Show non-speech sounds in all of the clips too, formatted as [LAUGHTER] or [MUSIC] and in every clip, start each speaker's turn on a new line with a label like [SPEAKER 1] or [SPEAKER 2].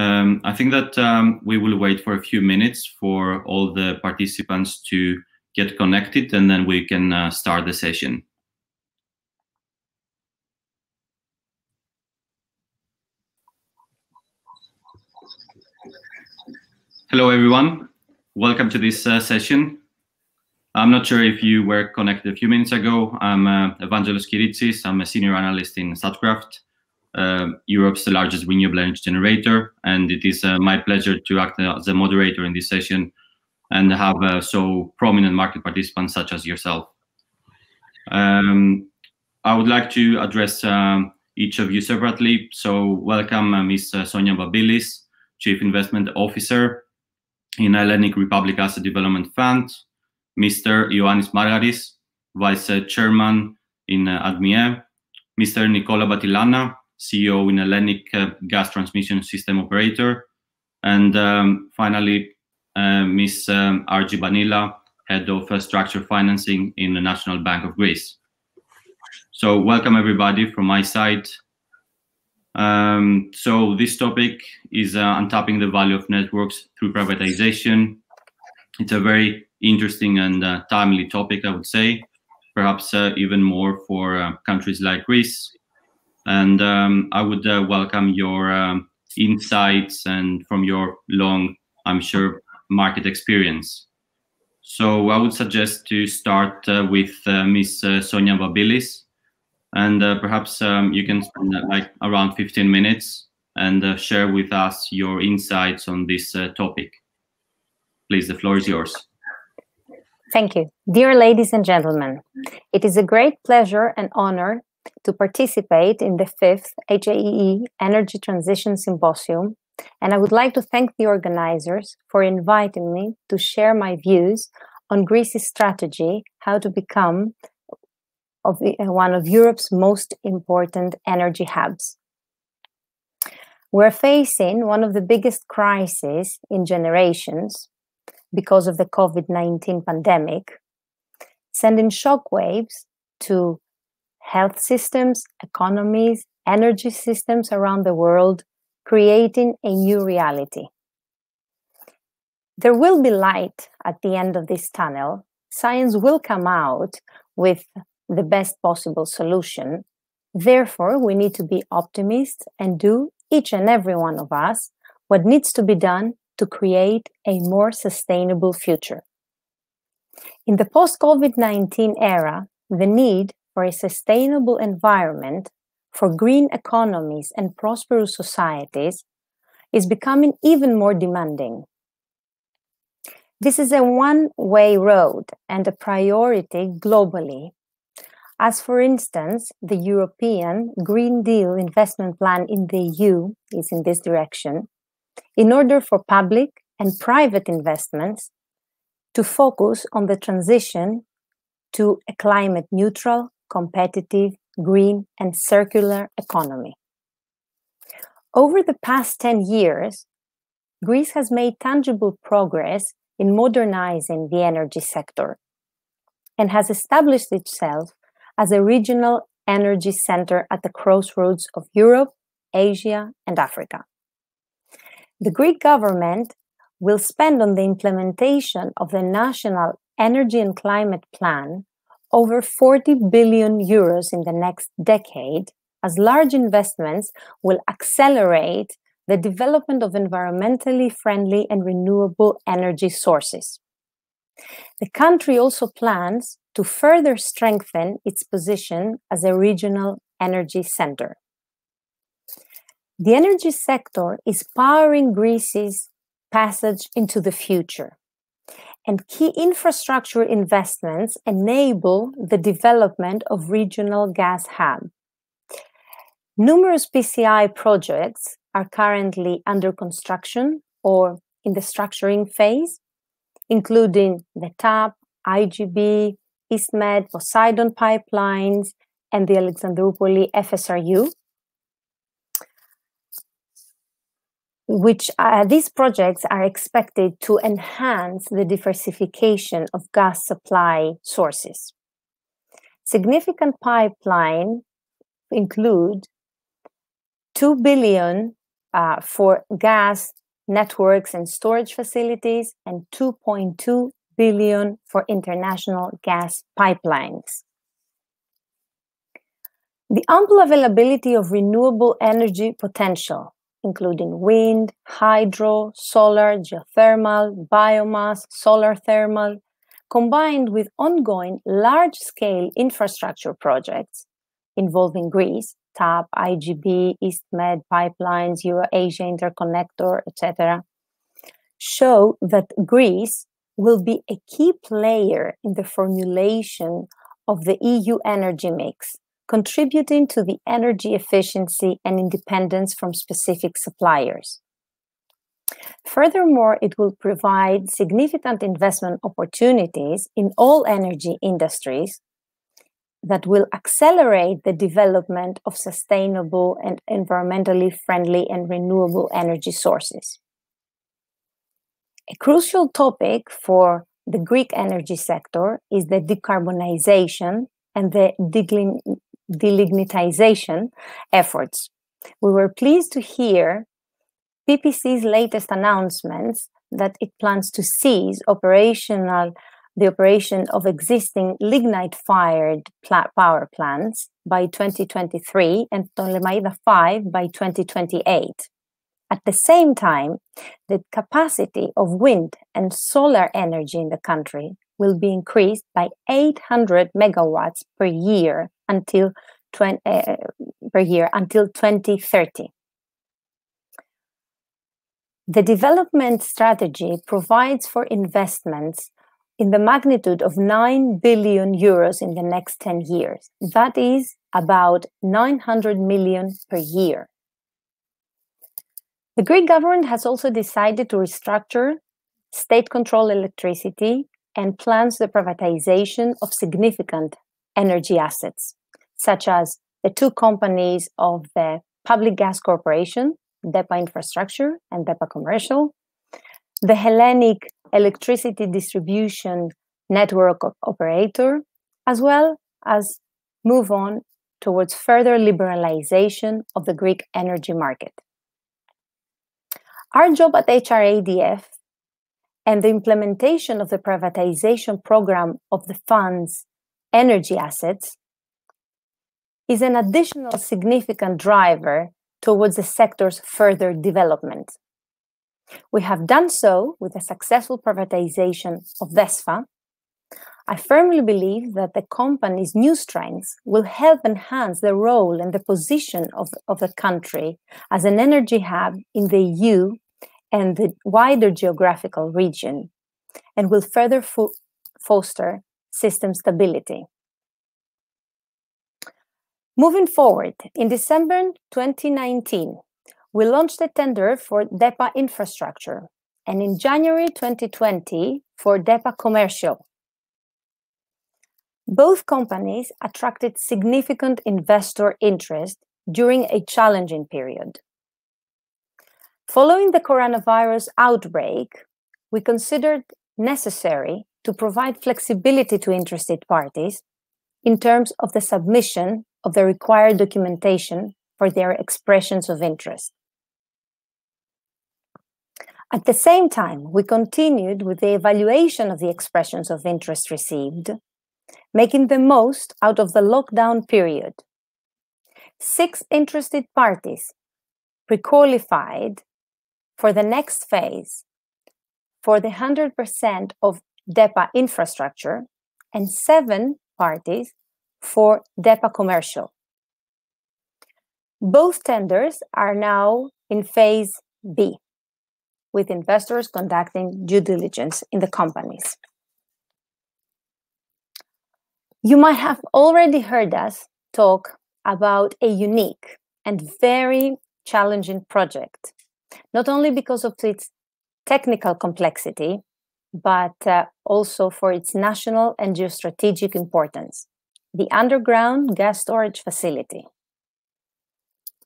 [SPEAKER 1] Um, I think that um, we will wait for a few minutes for all the participants to get connected and then we can uh, start the session. Hello, everyone. Welcome to this uh, session. I'm not sure if you were connected a few minutes ago. I'm uh, Evangelos Kyritsis. I'm a senior analyst in Statkraft, uh, Europe's largest renewable energy generator. And it is uh, my pleasure to act as a moderator in this session and have uh, so prominent market participants such as yourself. Um, I would like to address um, each of you separately. So welcome uh, Ms. Sonia Babilis, Chief Investment Officer in Hellenic Republic Asset Development Fund, Mr. Ioannis Margaris, Vice Chairman in uh, ADMIE, Mr. Nicola Battilana, CEO in Hellenic uh, Gas Transmission System Operator, and um, finally, uh, Ms. Um, Argie Banila, Head of uh, Structure Financing in the National Bank of Greece. So welcome everybody from my side. Um, so this topic is uh, untapping the value of networks through privatization. It's a very interesting and uh, timely topic, I would say, perhaps uh, even more for uh, countries like Greece. And um, I would uh, welcome your um, insights and from your long, I'm sure, market experience. So I would suggest to start uh, with Ms. Sonia Babilis, and uh, perhaps um, you can spend uh, like around 15 minutes and uh, share with us your insights on this uh, topic. Please, the floor is yours.
[SPEAKER 2] Thank you. Dear ladies and gentlemen, it is a great pleasure and honor to participate in the fifth HAEE Energy Transition Symposium, and I would like to thank the organizers for inviting me to share my views on Greece's strategy, how to become of the, uh, one of Europe's most important energy hubs. We're facing one of the biggest crises in generations because of the COVID 19 pandemic, sending shockwaves to health systems, economies, energy systems around the world, creating a new reality. There will be light at the end of this tunnel. Science will come out with the best possible solution. Therefore, we need to be optimists and do each and every one of us what needs to be done to create a more sustainable future. In the post COVID 19 era, the need for a sustainable environment, for green economies, and prosperous societies is becoming even more demanding. This is a one way road and a priority globally as, for instance, the European Green Deal investment plan in the EU is in this direction, in order for public and private investments to focus on the transition to a climate neutral, competitive, green, and circular economy. Over the past 10 years, Greece has made tangible progress in modernizing the energy sector and has established itself as a regional energy center at the crossroads of Europe, Asia, and Africa. The Greek government will spend on the implementation of the National Energy and Climate Plan over 40 billion euros in the next decade, as large investments will accelerate the development of environmentally friendly and renewable energy sources. The country also plans to further strengthen its position as a regional energy center. The energy sector is powering Greece's passage into the future, and key infrastructure investments enable the development of regional gas hub. Numerous PCI projects are currently under construction or in the structuring phase, including the TAP, IGB, EastMed, Poseidon pipelines, and the Alexandroupoli FSRU, which uh, these projects are expected to enhance the diversification of gas supply sources. Significant pipeline include 2 billion uh, for gas networks and storage facilities, and 2.2 billion for international gas pipelines. The ample availability of renewable energy potential, including wind, hydro, solar, geothermal, biomass, solar thermal, combined with ongoing large-scale infrastructure projects involving Greece, TAP, IGB, EastMed pipelines, Euro-Asia interconnector, etc., show that Greece will be a key player in the formulation of the EU energy mix, contributing to the energy efficiency and independence from specific suppliers. Furthermore, it will provide significant investment opportunities in all energy industries that will accelerate the development of sustainable and environmentally friendly and renewable energy sources. A crucial topic for the Greek energy sector is the decarbonization and the delignitization efforts. We were pleased to hear PPC's latest announcements that it plans to cease operational the operation of existing lignite-fired power plants by 2023 and Ptolemaida 5 by 2028. At the same time, the capacity of wind and solar energy in the country will be increased by 800 megawatts per year until 20, uh, per year until 2030. The development strategy provides for investments in the magnitude of 9 billion euros in the next 10 years. That is about 900 million per year. The Greek government has also decided to restructure state controlled electricity and plans the privatization of significant energy assets, such as the two companies of the Public Gas Corporation, DEPA Infrastructure and DEPA Commercial, the Hellenic electricity distribution network operator, as well as move on towards further liberalization of the Greek energy market. Our job at HRADF and the implementation of the privatization program of the fund's energy assets is an additional significant driver towards the sector's further development. We have done so with the successful privatization of DESFA. I firmly believe that the company's new strengths will help enhance the role and the position of, of the country as an energy hub in the EU and the wider geographical region, and will further fo foster system stability. Moving forward, in December 2019, we launched a tender for DEPA infrastructure, and in January 2020 for DEPA commercial. Both companies attracted significant investor interest during a challenging period. Following the coronavirus outbreak, we considered necessary to provide flexibility to interested parties in terms of the submission of the required documentation for their expressions of interest. At the same time, we continued with the evaluation of the expressions of interest received, making the most out of the lockdown period. Six interested parties pre-qualified for the next phase for the 100% of DEPA infrastructure and seven parties for DEPA commercial. Both tenders are now in phase B with investors conducting due diligence in the companies. You might have already heard us talk about a unique and very challenging project, not only because of its technical complexity, but uh, also for its national and geostrategic importance the underground gas storage facility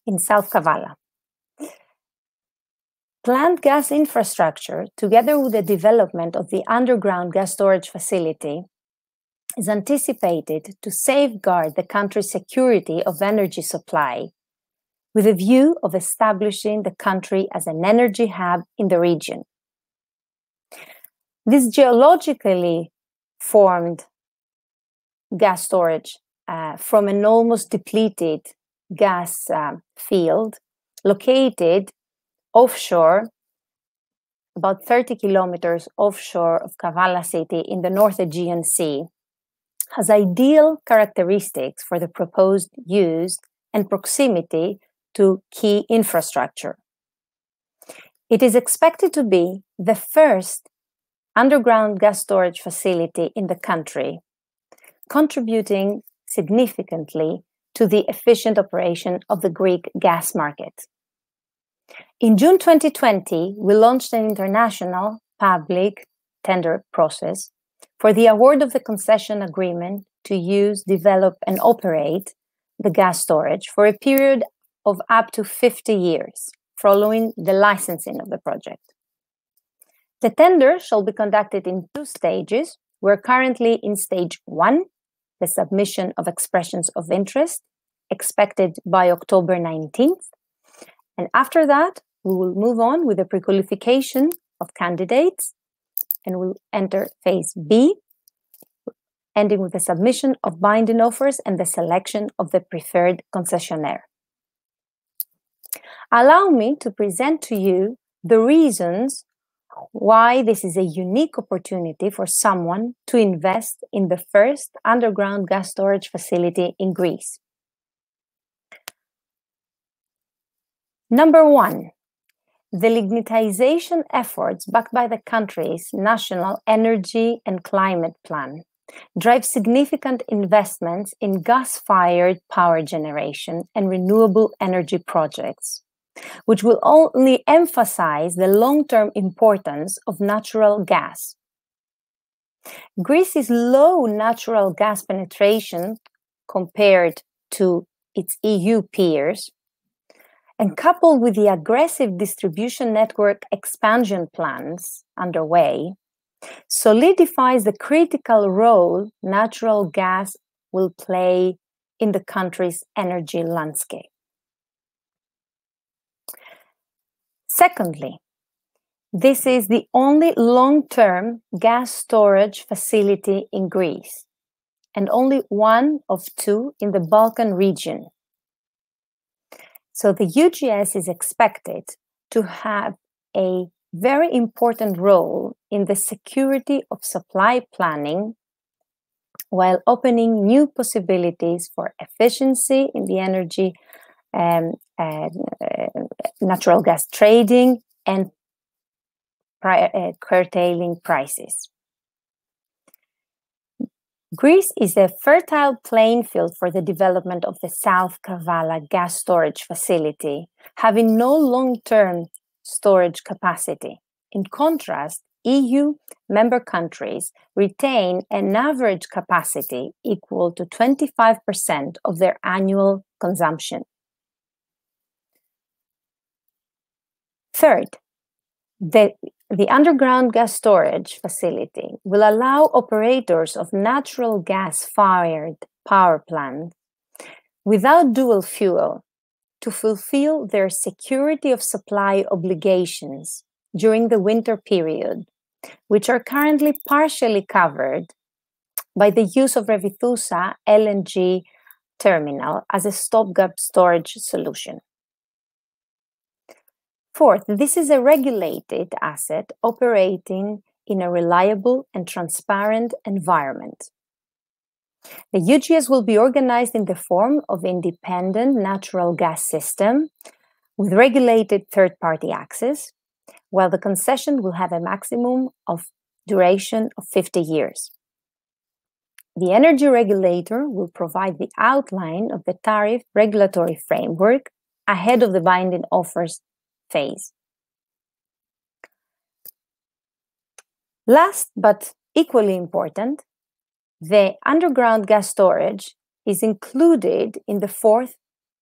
[SPEAKER 2] in South Kavala. Plant gas infrastructure, together with the development of the underground gas storage facility, is anticipated to safeguard the country's security of energy supply with a view of establishing the country as an energy hub in the region. This geologically formed gas storage uh, from an almost depleted gas uh, field located offshore, about 30 kilometers offshore of Kavala city in the North Aegean Sea, has ideal characteristics for the proposed use and proximity to key infrastructure. It is expected to be the first underground gas storage facility in the country, contributing significantly to the efficient operation of the Greek gas market. In June 2020, we launched an international public tender process for the award of the concession agreement to use, develop, and operate the gas storage for a period of up to 50 years following the licensing of the project. The tender shall be conducted in two stages. We're currently in stage one, the submission of expressions of interest, expected by October 19th. And after that, we will move on with the pre-qualification of candidates and we'll enter phase B, ending with the submission of binding offers and the selection of the preferred concessionaire. Allow me to present to you the reasons why this is a unique opportunity for someone to invest in the first underground gas storage facility in Greece. Number one, the lignitization efforts backed by the country's national energy and climate plan drive significant investments in gas-fired power generation and renewable energy projects which will only emphasize the long-term importance of natural gas. Greece's low natural gas penetration compared to its EU peers, and coupled with the aggressive distribution network expansion plans underway, solidifies the critical role natural gas will play in the country's energy landscape. Secondly, this is the only long-term gas storage facility in Greece and only one of two in the Balkan region. So the UGS is expected to have a very important role in the security of supply planning while opening new possibilities for efficiency in the energy um, uh, natural gas trading and pri uh, curtailing prices. Greece is a fertile playing field for the development of the South Kavala gas storage facility, having no long-term storage capacity. In contrast, EU member countries retain an average capacity equal to 25% of their annual consumption. Third, the, the underground gas storage facility will allow operators of natural gas fired power plants without dual fuel to fulfill their security of supply obligations during the winter period, which are currently partially covered by the use of Revithoussa LNG terminal as a stopgap storage solution. Fourth, this is a regulated asset operating in a reliable and transparent environment. The UGS will be organized in the form of independent natural gas system with regulated third-party access, while the concession will have a maximum of duration of 50 years. The energy regulator will provide the outline of the tariff regulatory framework ahead of the binding offers phase. Last but equally important, the underground gas storage is included in the fourth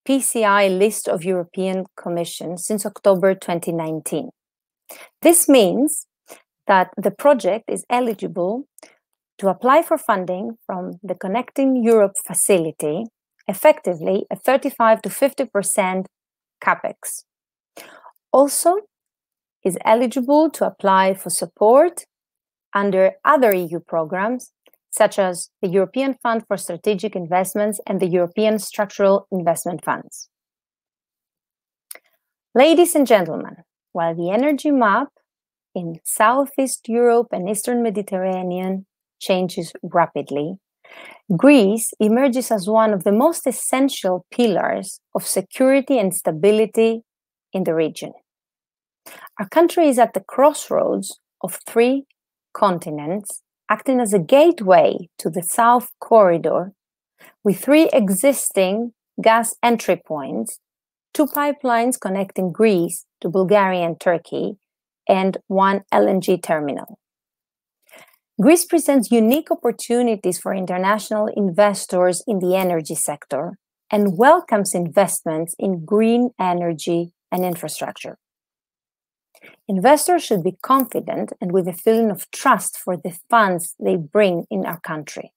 [SPEAKER 2] PCI list of European Commission since October 2019. This means that the project is eligible to apply for funding from the Connecting Europe facility, effectively a 35 to 50% capex. Also, is eligible to apply for support under other EU programs, such as the European Fund for Strategic Investments and the European Structural Investment Funds. Ladies and gentlemen, while the energy map in Southeast Europe and Eastern Mediterranean changes rapidly, Greece emerges as one of the most essential pillars of security and stability in the region. Our country is at the crossroads of three continents, acting as a gateway to the South Corridor, with three existing gas entry points, two pipelines connecting Greece to Bulgaria and Turkey, and one LNG terminal. Greece presents unique opportunities for international investors in the energy sector and welcomes investments in green energy and infrastructure. Investors should be confident and with a feeling of trust for the funds they bring in our country,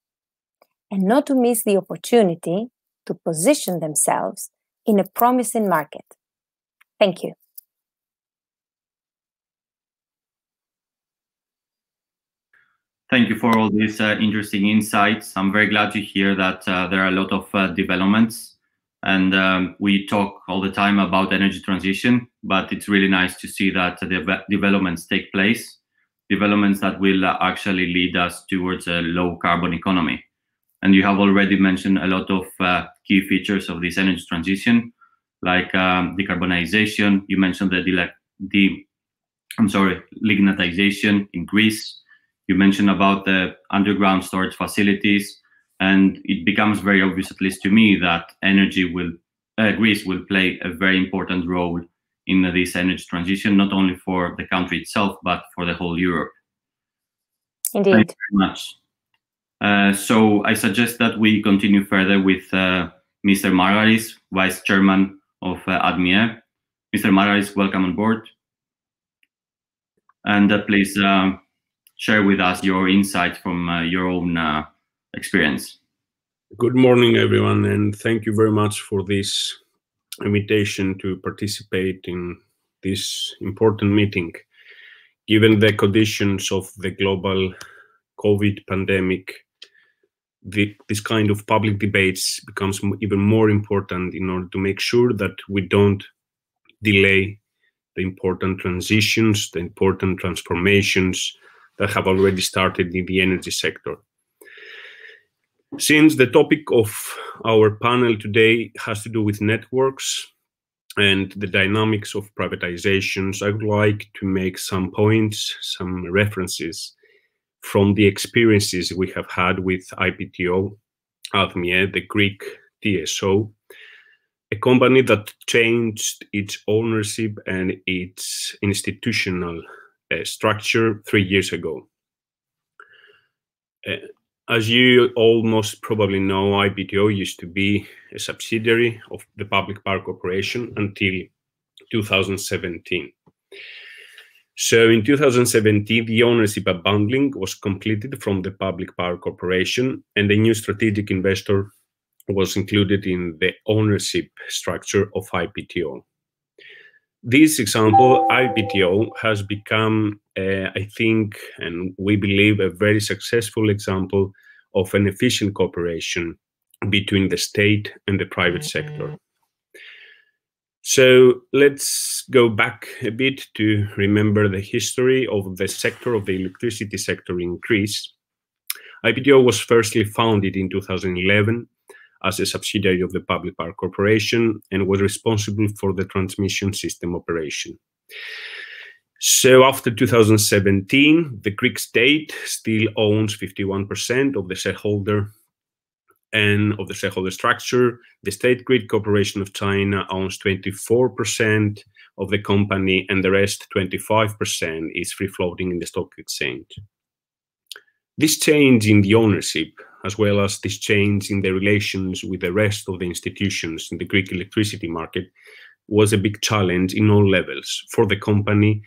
[SPEAKER 2] and not to miss the opportunity to position themselves in a promising market. Thank you.
[SPEAKER 1] Thank you for all these uh, interesting insights. I'm very glad to hear that uh, there are a lot of uh, developments and um, we talk all the time about energy transition, but it's really nice to see that the developments take place, developments that will uh, actually lead us towards a low carbon economy. And you have already mentioned a lot of uh, key features of this energy transition, like um, decarbonization. You mentioned the, the I'm sorry, lignitization in Greece. You mentioned about the underground storage facilities, and it becomes very obvious, at least to me, that energy will, uh, Greece will play a very important role in this energy transition, not only for the country itself, but for the whole Europe.
[SPEAKER 2] Indeed.
[SPEAKER 1] Thank you very much. Uh, so I suggest that we continue further with uh, Mr. Margaris, Vice Chairman of uh, ADMIE. Mr. Margaris, welcome on board. And uh, please uh, share with us your insights from uh, your own uh, experience.
[SPEAKER 3] Good morning, everyone, and thank you very much for this invitation to participate in this important meeting. Given the conditions of the global COVID pandemic, the, this kind of public debates becomes even more important in order to make sure that we don't delay the important transitions, the important transformations that have already started in the energy sector. Since the topic of our panel today has to do with networks and the dynamics of privatizations, I would like to make some points, some references from the experiences we have had with IPTO, ADMIE, the Greek TSO, a company that changed its ownership and its institutional uh, structure three years ago. Uh, as you almost probably know, IPTO used to be a subsidiary of the Public Power Corporation until 2017. So in 2017, the ownership unbundling was completed from the Public Power Corporation, and a new strategic investor was included in the ownership structure of IPTO. This example, IPTO, has become, uh, I think, and we believe, a very successful example of an efficient cooperation between the state and the private sector. So let's go back a bit to remember the history of the sector of the electricity sector in Greece. IPTO was firstly founded in 2011 as a subsidiary of the Public Power Corporation and was responsible for the transmission system operation. So after 2017, the Greek state still owns 51% of the shareholder and of the shareholder structure. The State Grid Corporation of China owns 24% of the company, and the rest, 25%, is free floating in the stock exchange. This change in the ownership, as well as this change in the relations with the rest of the institutions in the Greek electricity market, was a big challenge in all levels for the company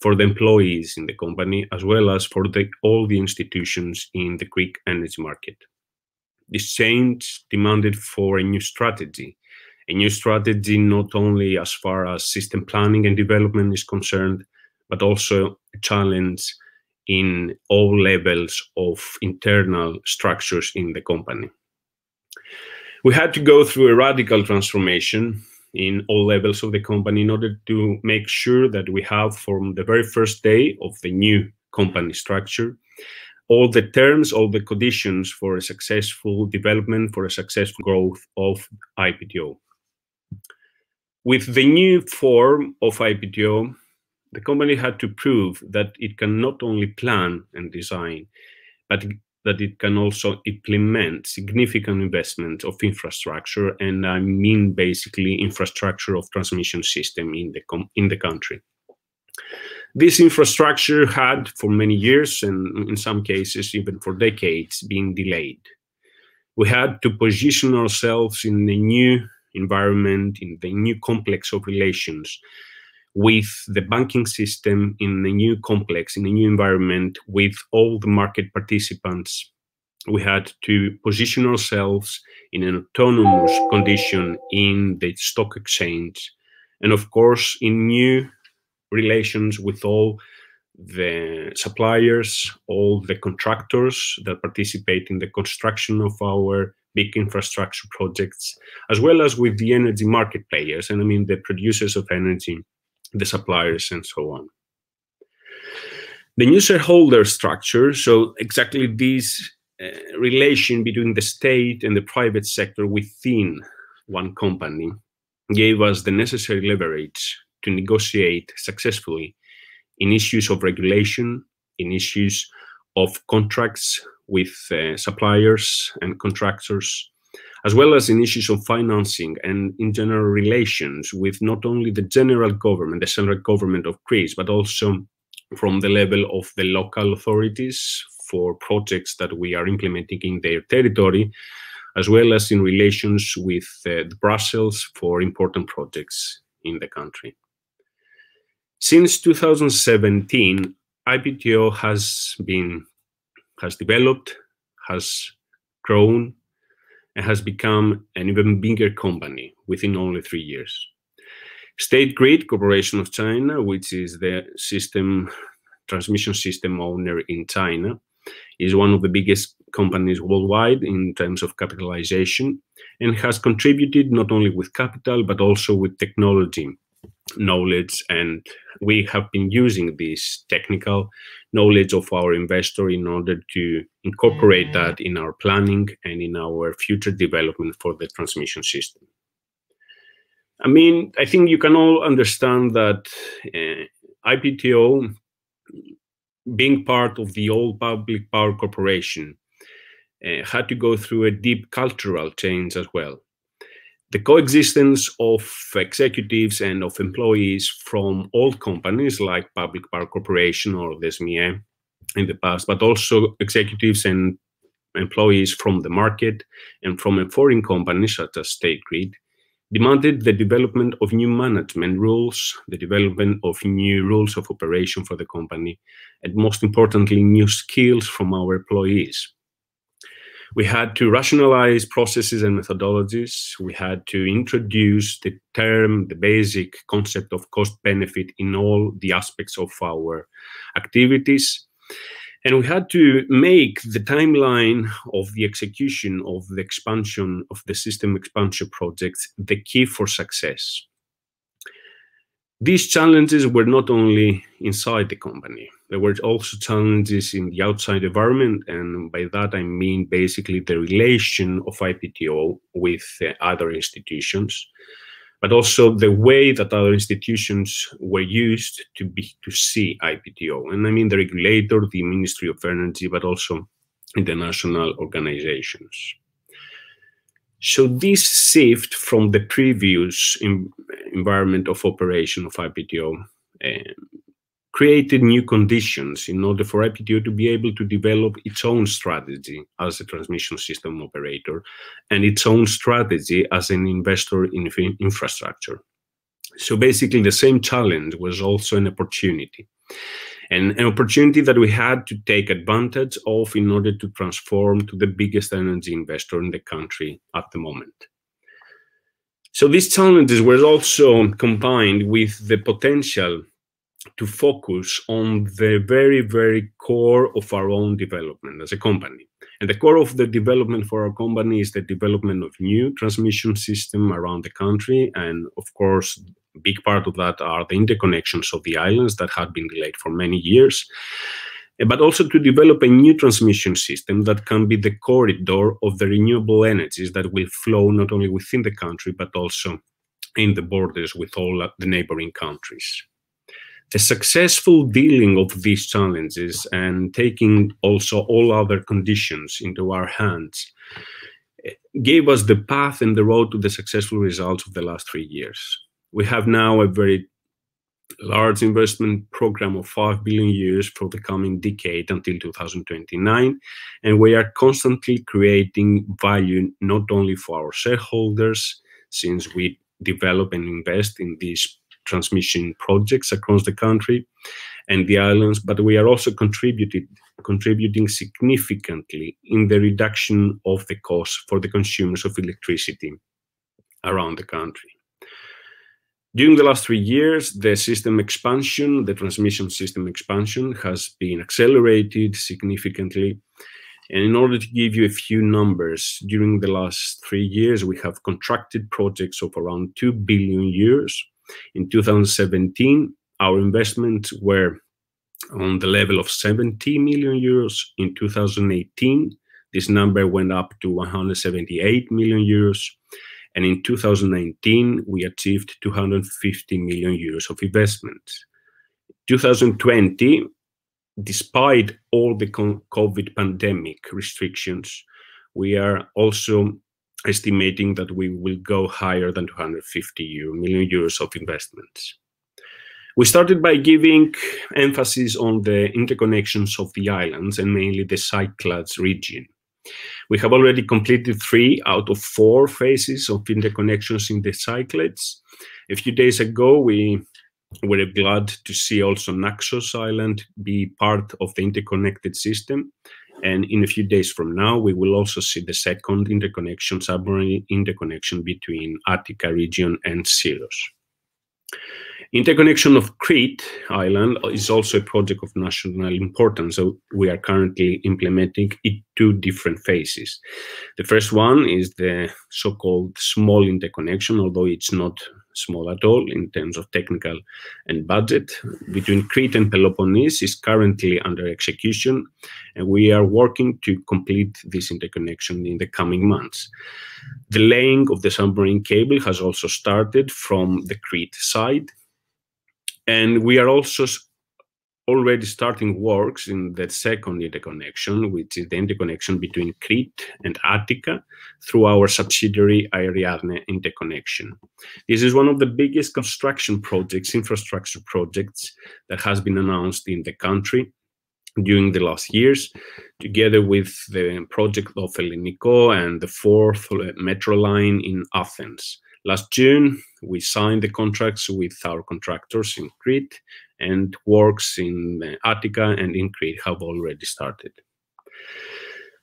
[SPEAKER 3] for the employees in the company, as well as for the, all the institutions in the Greek energy market. This change demanded for a new strategy, a new strategy not only as far as system planning and development is concerned, but also a challenge in all levels of internal structures in the company. We had to go through a radical transformation in all levels of the company in order to make sure that we have from the very first day of the new company structure all the terms, all the conditions for a successful development, for a successful growth of IPTO. With the new form of IPTO, the company had to prove that it can not only plan and design, but that it can also implement significant investment of infrastructure, and I mean basically infrastructure of transmission system in the in the country. This infrastructure had, for many years, and in some cases even for decades, been delayed. We had to position ourselves in the new environment, in the new complex of relations with the banking system in a new complex, in a new environment, with all the market participants. We had to position ourselves in an autonomous condition in the stock exchange, and of course, in new relations with all the suppliers, all the contractors that participate in the construction of our big infrastructure projects, as well as with the energy market players, and I mean the producers of energy, the suppliers, and so on. The new shareholder structure, so exactly this uh, relation between the state and the private sector within one company, gave us the necessary leverage to negotiate successfully in issues of regulation, in issues of contracts with uh, suppliers and contractors, as well as in issues of financing and in general relations with not only the general government, the central government of Greece, but also from the level of the local authorities for projects that we are implementing in their territory, as well as in relations with uh, Brussels for important projects in the country. Since 2017, IPTO has been has developed, has grown, and has become an even bigger company within only three years. State Grid Corporation of China, which is the system transmission system owner in China, is one of the biggest companies worldwide in terms of capitalization and has contributed not only with capital but also with technology knowledge and we have been using this technical knowledge of our investor in order to incorporate mm-hmm. that in our planning and in our future development for the transmission system i mean i think you can all understand that uh, ipto being part of the old public power corporation uh, had to go through a deep cultural change as well the coexistence of executives and of employees from old companies like Public Power Corporation or DESMIE in the past, but also executives and employees from the market and from a foreign company such as State Grid, demanded the development of new management rules, the development of new rules of operation for the company, and most importantly, new skills from our employees. We had to rationalize processes and methodologies. We had to introduce the term, the basic concept of cost benefit in all the aspects of our activities. And we had to make the timeline of the execution of the expansion of the system expansion projects the key for success. These challenges were not only inside the company, there were also challenges in the outside environment. And by that, I mean basically the relation of IPTO with uh, other institutions, but also the way that other institutions were used to be to see IPTO. And I mean the regulator, the Ministry of Energy, but also international organizations. So this shift from the previous environment of operation of IPTO uh, created new conditions in order for IPTO to be able to develop its own strategy as a transmission system operator and its own strategy as an investor in infrastructure. So basically the same challenge was also an opportunity and an opportunity that we had to take advantage of in order to transform to the biggest energy investor in the country at the moment. So these challenges were also combined with the potential to focus on the very, very core of our own development as a company. And the core of the development for our company is the development of new transmission system around the country. And of course, big part of that are the interconnections of the islands that had been delayed for many years. But also to develop a new transmission system that can be the corridor of the renewable energies that will flow not only within the country, but also in the borders with all the neighboring countries the successful dealing of these challenges and taking also all other conditions into our hands eh, gave us the path and the road to the successful results of the last three years. We have now a very large investment program of 5 billion euros for the coming decade until 2029 and we are constantly creating value not only for our shareholders since we develop and invest in these transmission projects across the country and the islands, but we are also contributing significantly in the reduction of the cost for the consumers of electricity around the country. During the last three years, the system expansion, the transmission system expansion has been accelerated significantly. And in order to give you a few numbers, during the last three years, we have contracted projects of around 2 billion euros in 2017, our investments were on the level of 70 million euros. In 2018, this number went up to 178 million euros. And in 2019, we achieved 250 million euros of investments. 2020, despite all the COVID pandemic restrictions, we are also estimating that we will go higher than 250 million euros of investments. We started by giving emphasis on the interconnections of the islands and mainly the Cyclades region. We have already completed three out of four phases of interconnections in the Cyclades. A few days ago, we were glad to see also Naxos Island be part of the interconnected system. And in a few days from now, we will also see the second interconnection, submarine interconnection between Attica region and Syros. Interconnection of Crete Island is also a project of national importance. So we are currently implementing it two different phases. The first one is the so-called small interconnection, although it's not small at all in terms of technical and budget. Between Crete and Peloponnese is currently under execution, and we are working to complete this interconnection in the coming months. The laying of the submarine cable has also started from the Crete side, and we are also already starting works in the second interconnection, which is the interconnection between Crete and Attica through our subsidiary Ariadne Interconnection. This is one of the biggest construction projects, infrastructure projects that has been announced in the country during the last years, together with the project of Elliniko and the fourth uh, metro line in Athens. Last June, we signed the contracts with our contractors in Crete and works in uh, Attica and in Crete have already started.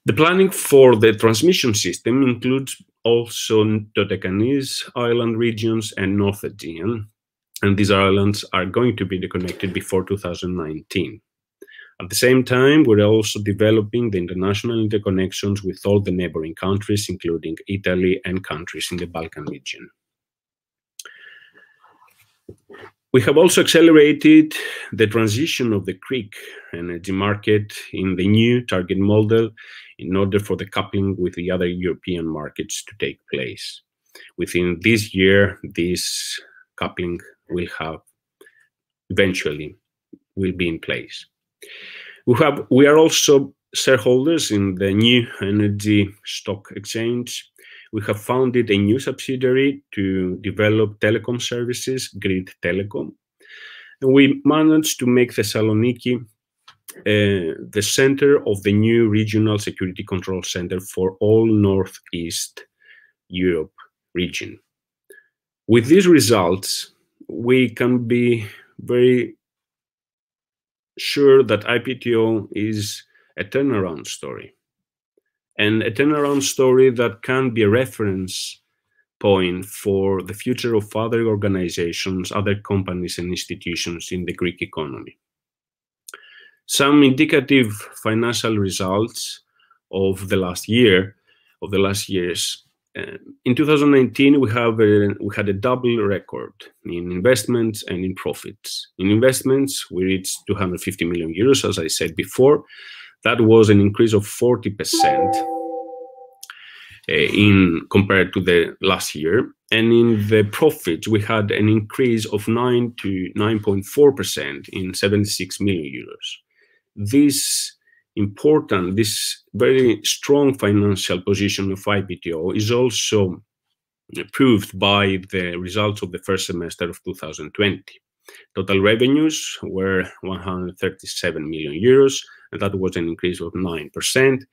[SPEAKER 3] The planning for the transmission system includes also Dodecanese island regions and North Aegean, and these islands are going to be connected before 2019. At the same time, we're also developing the international interconnections with all the neighboring countries, including Italy and countries in the Balkan region. We have also accelerated the transition of the Greek energy market in the new target model in order for the coupling with the other European markets to take place. Within this year, this coupling will have eventually will be in place. We have we are also shareholders in the new energy stock exchange we have founded a new subsidiary to develop telecom services, Grid Telecom. And we managed to make Thessaloniki uh, the center of the new regional security control center for all Northeast Europe region. With these results, we can be very sure that IPTO is a turnaround story and a turnaround story that can be a reference point for the future of other organizations, other companies and institutions in the Greek economy. Some indicative financial results of the last year, of the last years. Uh, in 2019, we have a, we had a double record in investments and in profits. In investments, we reached 250 million euros, as I said before. That was an increase of 40 percent uh, in compared to the last year. And in the profits, we had an increase of 9 to 9.4% in 76 million euros. This important, this very strong financial position of IPTO is also proved by the results of the first semester of 2020. Total revenues were 137 million euros, and that was an increase of 9%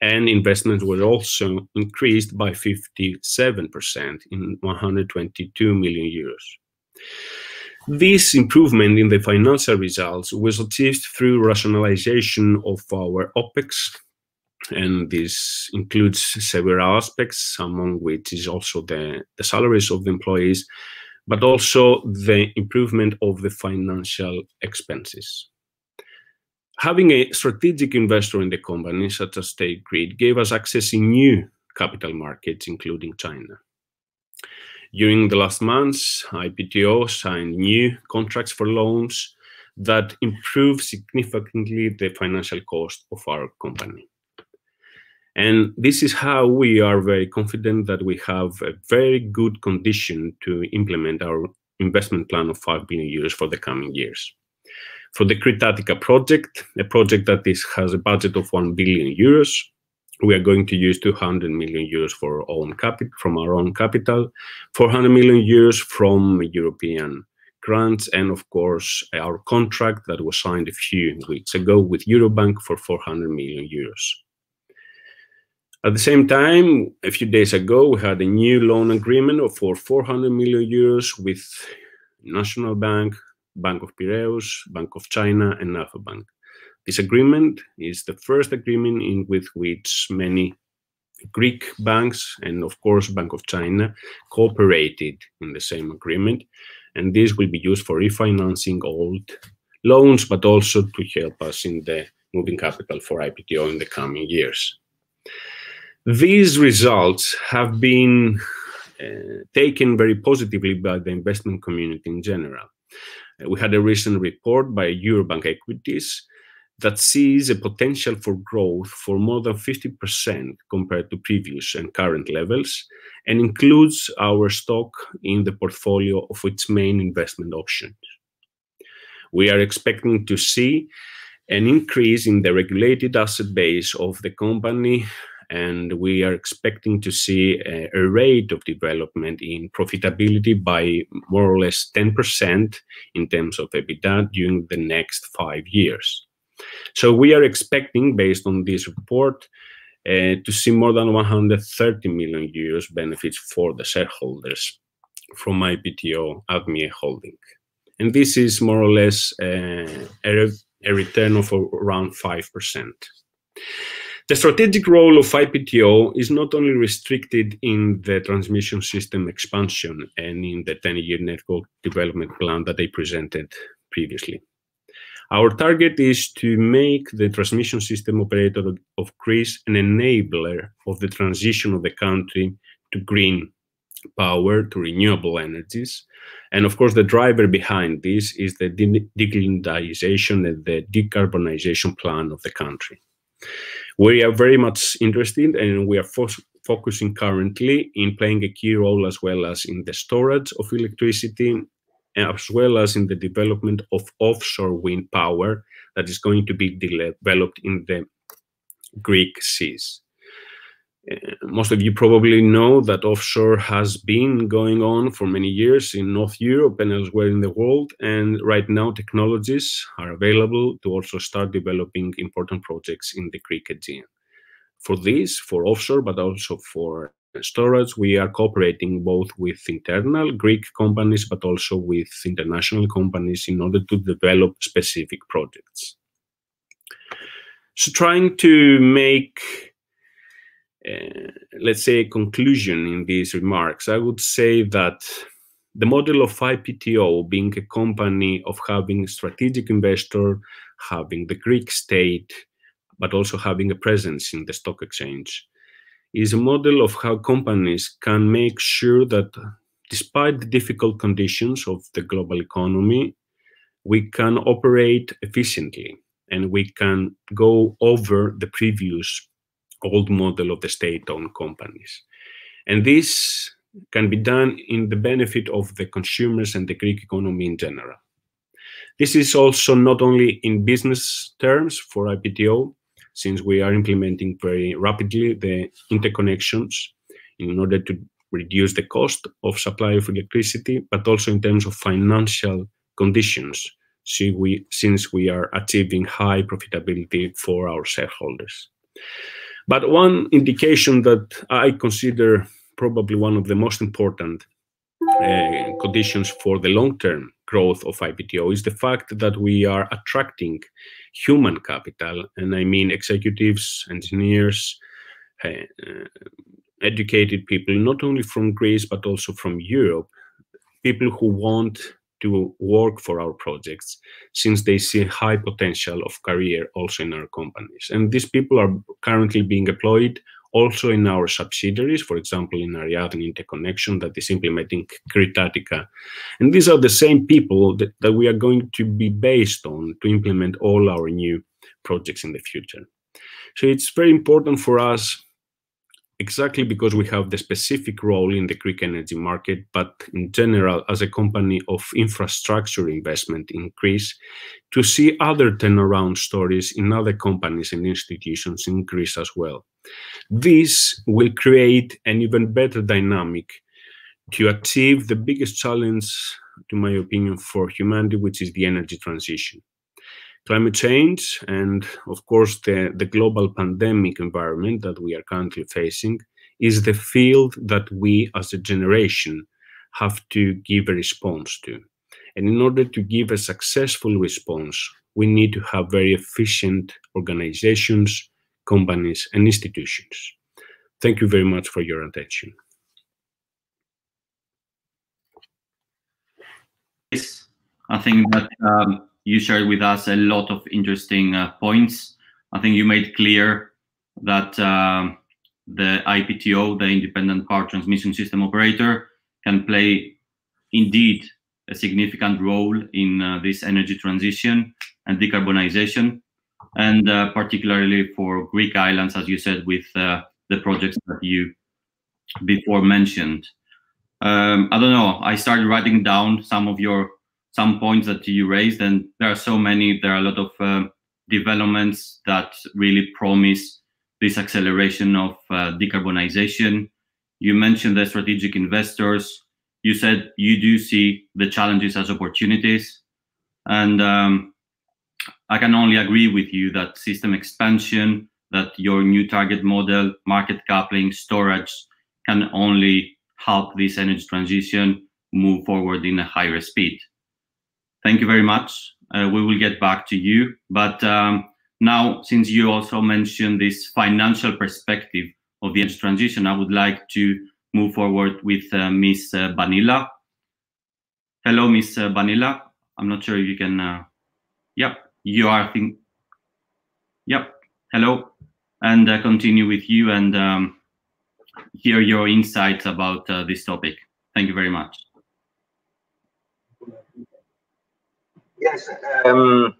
[SPEAKER 3] and investments were also increased by 57% in 122 million euros. This improvement in the financial results was achieved through rationalization of our OPEX, and this includes several aspects, among which is also the, salaries of the employees, but also the improvement of the financial expenses. Having a strategic investor in the company, such as State Grid, gave us access in new capital markets, including China. During the last months, IPTO signed new contracts for loans that improve significantly the financial cost of our company. And this is how we are very confident that we have a very good condition to implement our investment plan of 5 billion euros for the coming years. For the Crete Attica project, a project that has a budget of 1 billion euros, we are going to use 200 million euros for own capital, from our own capital, 400 million euros from European grants, and of course, our contract that was signed a few weeks ago with Eurobank for 400 million euros. At the same time, a few days ago, we had a new loan agreement for 400 million euros with National Bank, Bank of Piraeus, Bank of China, and Alpha Bank. This agreement is the first agreement in with which many Greek banks and, of course, Bank of China cooperated in the same agreement. And this will be used for refinancing old loans, but also to help us in the moving capital for IPTO in the coming years. These results have been uh, taken very positively by the investment community in general. We had a recent report by Eurobank Equities that sees a potential for growth for more than 50% compared to previous and current levels and includes our stock in the portfolio of its main investment options. We are expecting to see an increase in the regulated asset base of the company and we are expecting to see a, rate of development in profitability by more or less 10% in terms of EBITDA during the next five years. So we are expecting, based on this report, uh, to see more than 130 million euros benefits for the shareholders from IPTO Admie Holding. And this is more or less uh, a, a return of around 5%. The strategic role of IPTO is not only restricted in the transmission system expansion and in the 10-year network development plan that I presented previously. Our target is to make the transmission system operator of Greece an enabler of the transition of the country to green power, to renewable energies. And of course, the driver behind this is the decarbonization and the decarbonization plan of the country. We are very much interested and we are fo focusing currently in playing a key role as well as in the storage of electricity as well as in the development of offshore wind power that is going to be developed in the Greek seas. Uh, most of you probably know that offshore has been going on for many years in North Europe and elsewhere in the world. And right now, technologies are available to also start developing important projects in the Greek Aegean. For this, for offshore, but also for storage, we are cooperating both with internal Greek companies, but also with international companies in order to develop specific projects. So trying to make uh, let's say, a conclusion in these remarks, I would say that the model of IPTO being a company of having a strategic investor, having the Greek state, but also having a presence in the stock exchange, is a model of how companies can make sure that despite the difficult conditions of the global economy, we can operate efficiently and we can go over the previous old model of the state-owned companies. And this can be done in the benefit of the consumers and the Greek economy in general. This is also not only in business terms for IPTO, since we are implementing very rapidly the interconnections in order to reduce the cost of supply of electricity, but also in terms of financial conditions, see we, since we are achieving high profitability for our shareholders. But one indication that I consider probably one of the most important uh, conditions for the long-term growth of IPTO is the fact that we are attracting human capital, and I mean executives, engineers, uh, educated people, not only from Greece but also from Europe, people who want to work for our projects since they see high potential of career also in our companies. And these people are currently being employed also in our subsidiaries, for example, in Ariadne Interconnection that is implementing Crete Attica. And these are the same people that, that we are going to be based on to implement all our new projects in the future. So it's very important for us exactly because we have the specific role in the Greek energy market, but in general, as a company of infrastructure investment in Greece, to see other turnaround stories in other companies and institutions in Greece as well. This will create an even better dynamic to achieve the biggest challenge, to my opinion, for humanity, which is the energy transition climate change and of course the, the global pandemic environment that we are currently facing is the field that we as a generation have to give a response to. And in order to give a successful response we need to have very efficient organizations companies and institutions. Thank you very much for your attention.
[SPEAKER 1] Yes, I think that um, you shared with us a lot of interesting uh, points. I think you made clear that uh, the IPTO, the Independent Power Transmission System Operator, can play indeed a significant role in uh, this energy transition and decarbonization, and uh, particularly for Greek islands, as you said, with uh, the projects that you before mentioned. Um, I don't know. I started writing down some of your some points that you raised, and there are so many. There are a lot of uh, developments that really promise this acceleration of uh, decarbonization. You mentioned the strategic investors. You said you do see the challenges as opportunities, and um, I can only agree with you that system expansion, that your new target model, market coupling, storage, can only help this energy transition move forward in a higher speed. Thank you very much. Uh, we will get back to you. But um, now, since you also mentioned this financial perspective of the energy transition, I would like to move forward with uh, Ms. Uh, Banila. Hello, Ms. Uh, Banila. I'm not sure if you can. Uh, yep, you are. Think. Yep. Hello, and uh, continue with you and um, hear your insights about uh, this topic. Thank you very much.
[SPEAKER 4] Yes, um,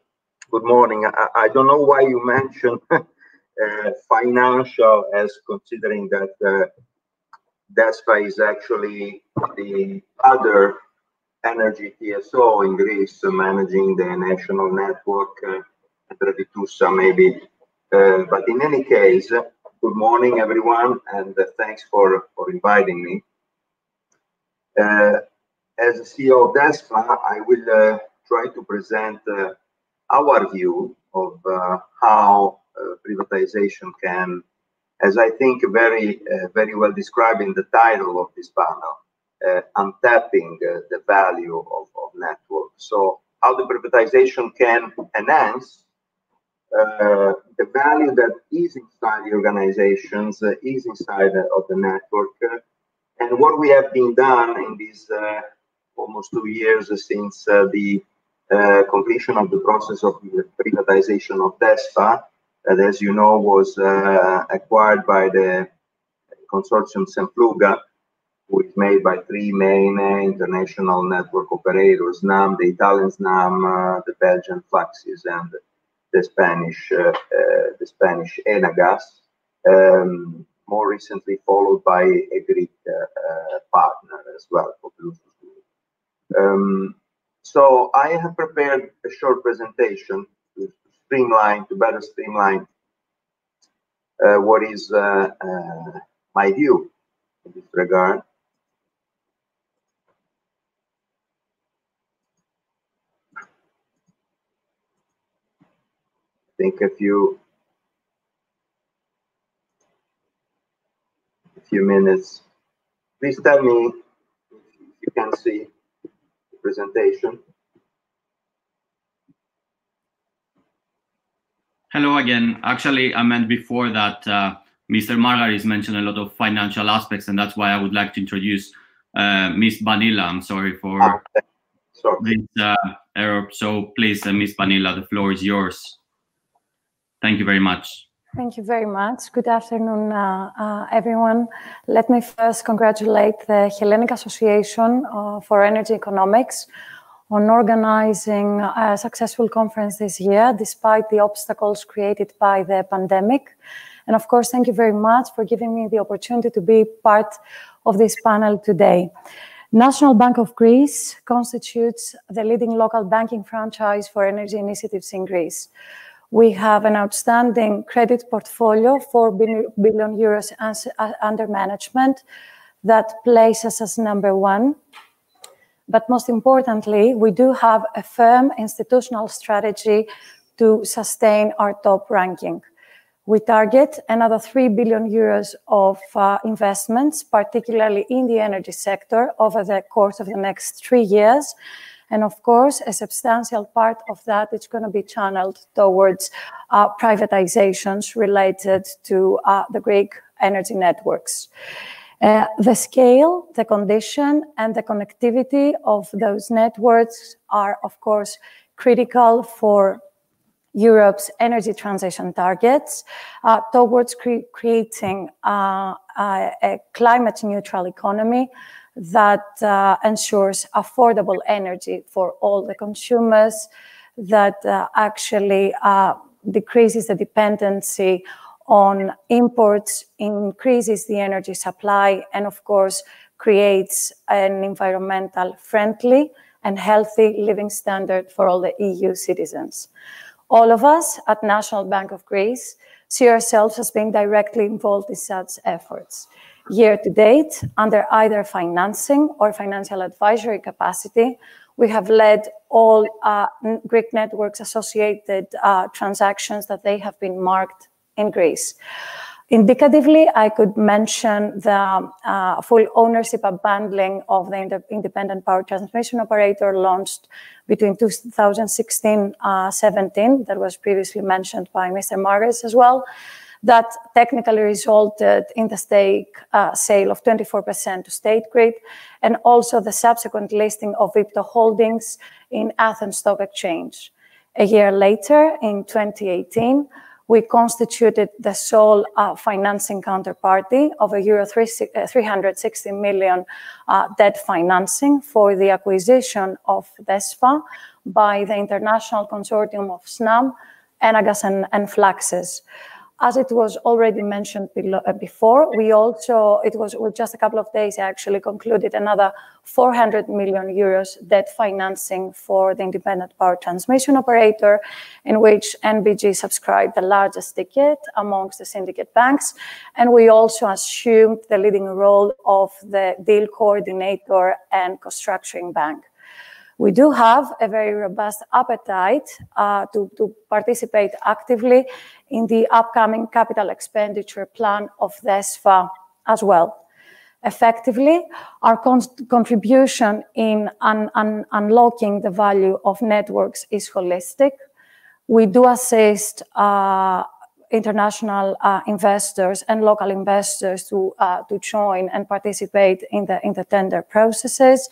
[SPEAKER 4] good morning. I, I, don't know why you mentioned [LAUGHS] uh, financial as considering that uh, DESFA is actually the other energy TSO in Greece managing the national network, uh, maybe. Uh, but in any case, good morning everyone and uh, thanks for, for inviting me. Uh, as CEO of DESFA, I will uh, try to present uh, our view of uh, how uh, privatization can, as I think very, very well described in the title of this panel, untapping the value of, of networks. So how the privatization can enhance uh, the value that is inside the organizations uh, is inside of the network. and what we have been done in these almost two years since the completion of the process of privatization of DESFA, that as you know was acquired by the consortium Senfluga, who is made by three main uh, international network operators, SNAM, the Italian SNAM, uh, the Belgian Fluxys, and the Spanish, uh, the Spanish Enagas. Um, more recently followed by a Greek partner as well for um, so I have prepared a short presentation to streamline, to better streamline uh, what is uh, uh, my view in this regard. think a few a few minutes. Please tell me if you can see presentation.
[SPEAKER 1] Hello again. Actually, I meant before that uh, Mr. Margaris mentioned a lot of financial aspects, and that's why I would like to introduce uh, Miss Banila. I'm sorry for ah, sorry. this uh, error. So please, uh, Miss Banila, the floor is yours. Thank you very much.
[SPEAKER 5] Thank you very much. Good afternoon, uh, uh, everyone. Let me first congratulate the Hellenic Association uh, for Energy Economics on organizing a successful conference this year, despite the obstacles created by the pandemic. And of course, thank you very much for giving me the opportunity to be part of this panel today. National Bank of Greece constitutes the leading local banking franchise for energy initiatives in Greece. We have an outstanding credit portfolio, 4 billion euros under management, that places us number one. But most importantly, we do have a firm institutional strategy to sustain our top ranking. We target another 3 billion euros of uh, investments, particularly in the energy sector, over the course of the next three years, and of course, a substantial part of that is going to be channeled towards uh, privatizations related to uh, the Greek energy networks. Uh, the scale, the condition, and the connectivity of those networks are, of course, critical for Europe's energy transition targets uh, towards cre creating uh, a climate neutral economy that uh, ensures affordable energy for all the consumers, that uh, actually uh, decreases the dependency on imports, increases the energy supply, and of course, creates an environmental friendly and healthy living standard for all the EU citizens. All of us at National Bank of Greece see ourselves as being directly involved in such efforts year to date under either financing or financial advisory capacity. We have led all uh, Greek networks associated uh, transactions that they have been marked in Greece. Indicatively, I could mention the uh, full ownership unbundling of the independent power transmission operator launched between 2016-17, uh, that was previously mentioned by Mr. Margaris as well, that technically resulted in the stake uh, sale of 24% to State Grid and also the subsequent listing of IPTO Holdings in Athens Stock Exchange. A year later, in 2018, we constituted the sole uh, financing counterparty of a euro 360 million uh, uh, debt financing for the acquisition of DESFA by the international consortium of SNAM, Enagas and, and. As it was already mentioned uh, before, we also, it was with just a couple of days, actually concluded another 400 million euros debt financing for the independent power transmission operator, in which NBG subscribed the largest ticket amongst the syndicate banks. And we also assumed the leading role of the deal coordinator and construction bank we do have a very robust appetite uh, to, to, participate actively in the upcoming capital expenditure plan of DESFA as well. Effectively, our con contribution in un un unlocking the value of networks is holistic. We do assist uh, international uh, investors and local investors to uh, to join and participate in the in the tender processes.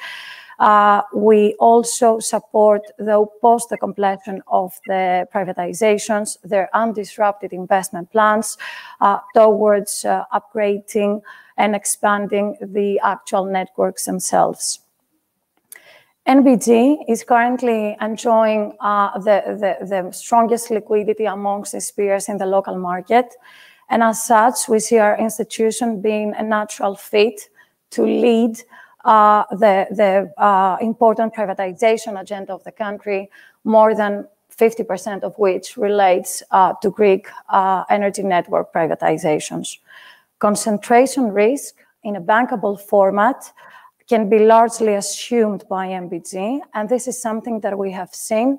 [SPEAKER 5] Uh, we also support, though, post the completion of the privatizations, their undisrupted investment plans uh, towards uh, upgrading and expanding the actual networks themselves. NBG is currently enjoying uh, the, the, the, strongest liquidity amongst its peers in the local market. And as such, we see our institution being a natural fit to lead uh, the, the uh, important privatization agenda of the country, more than 50% of which relates uh, to Greek uh, energy network privatizations. Concentration risk in a bankable format can be largely assumed by NBG, and this is something that we have seen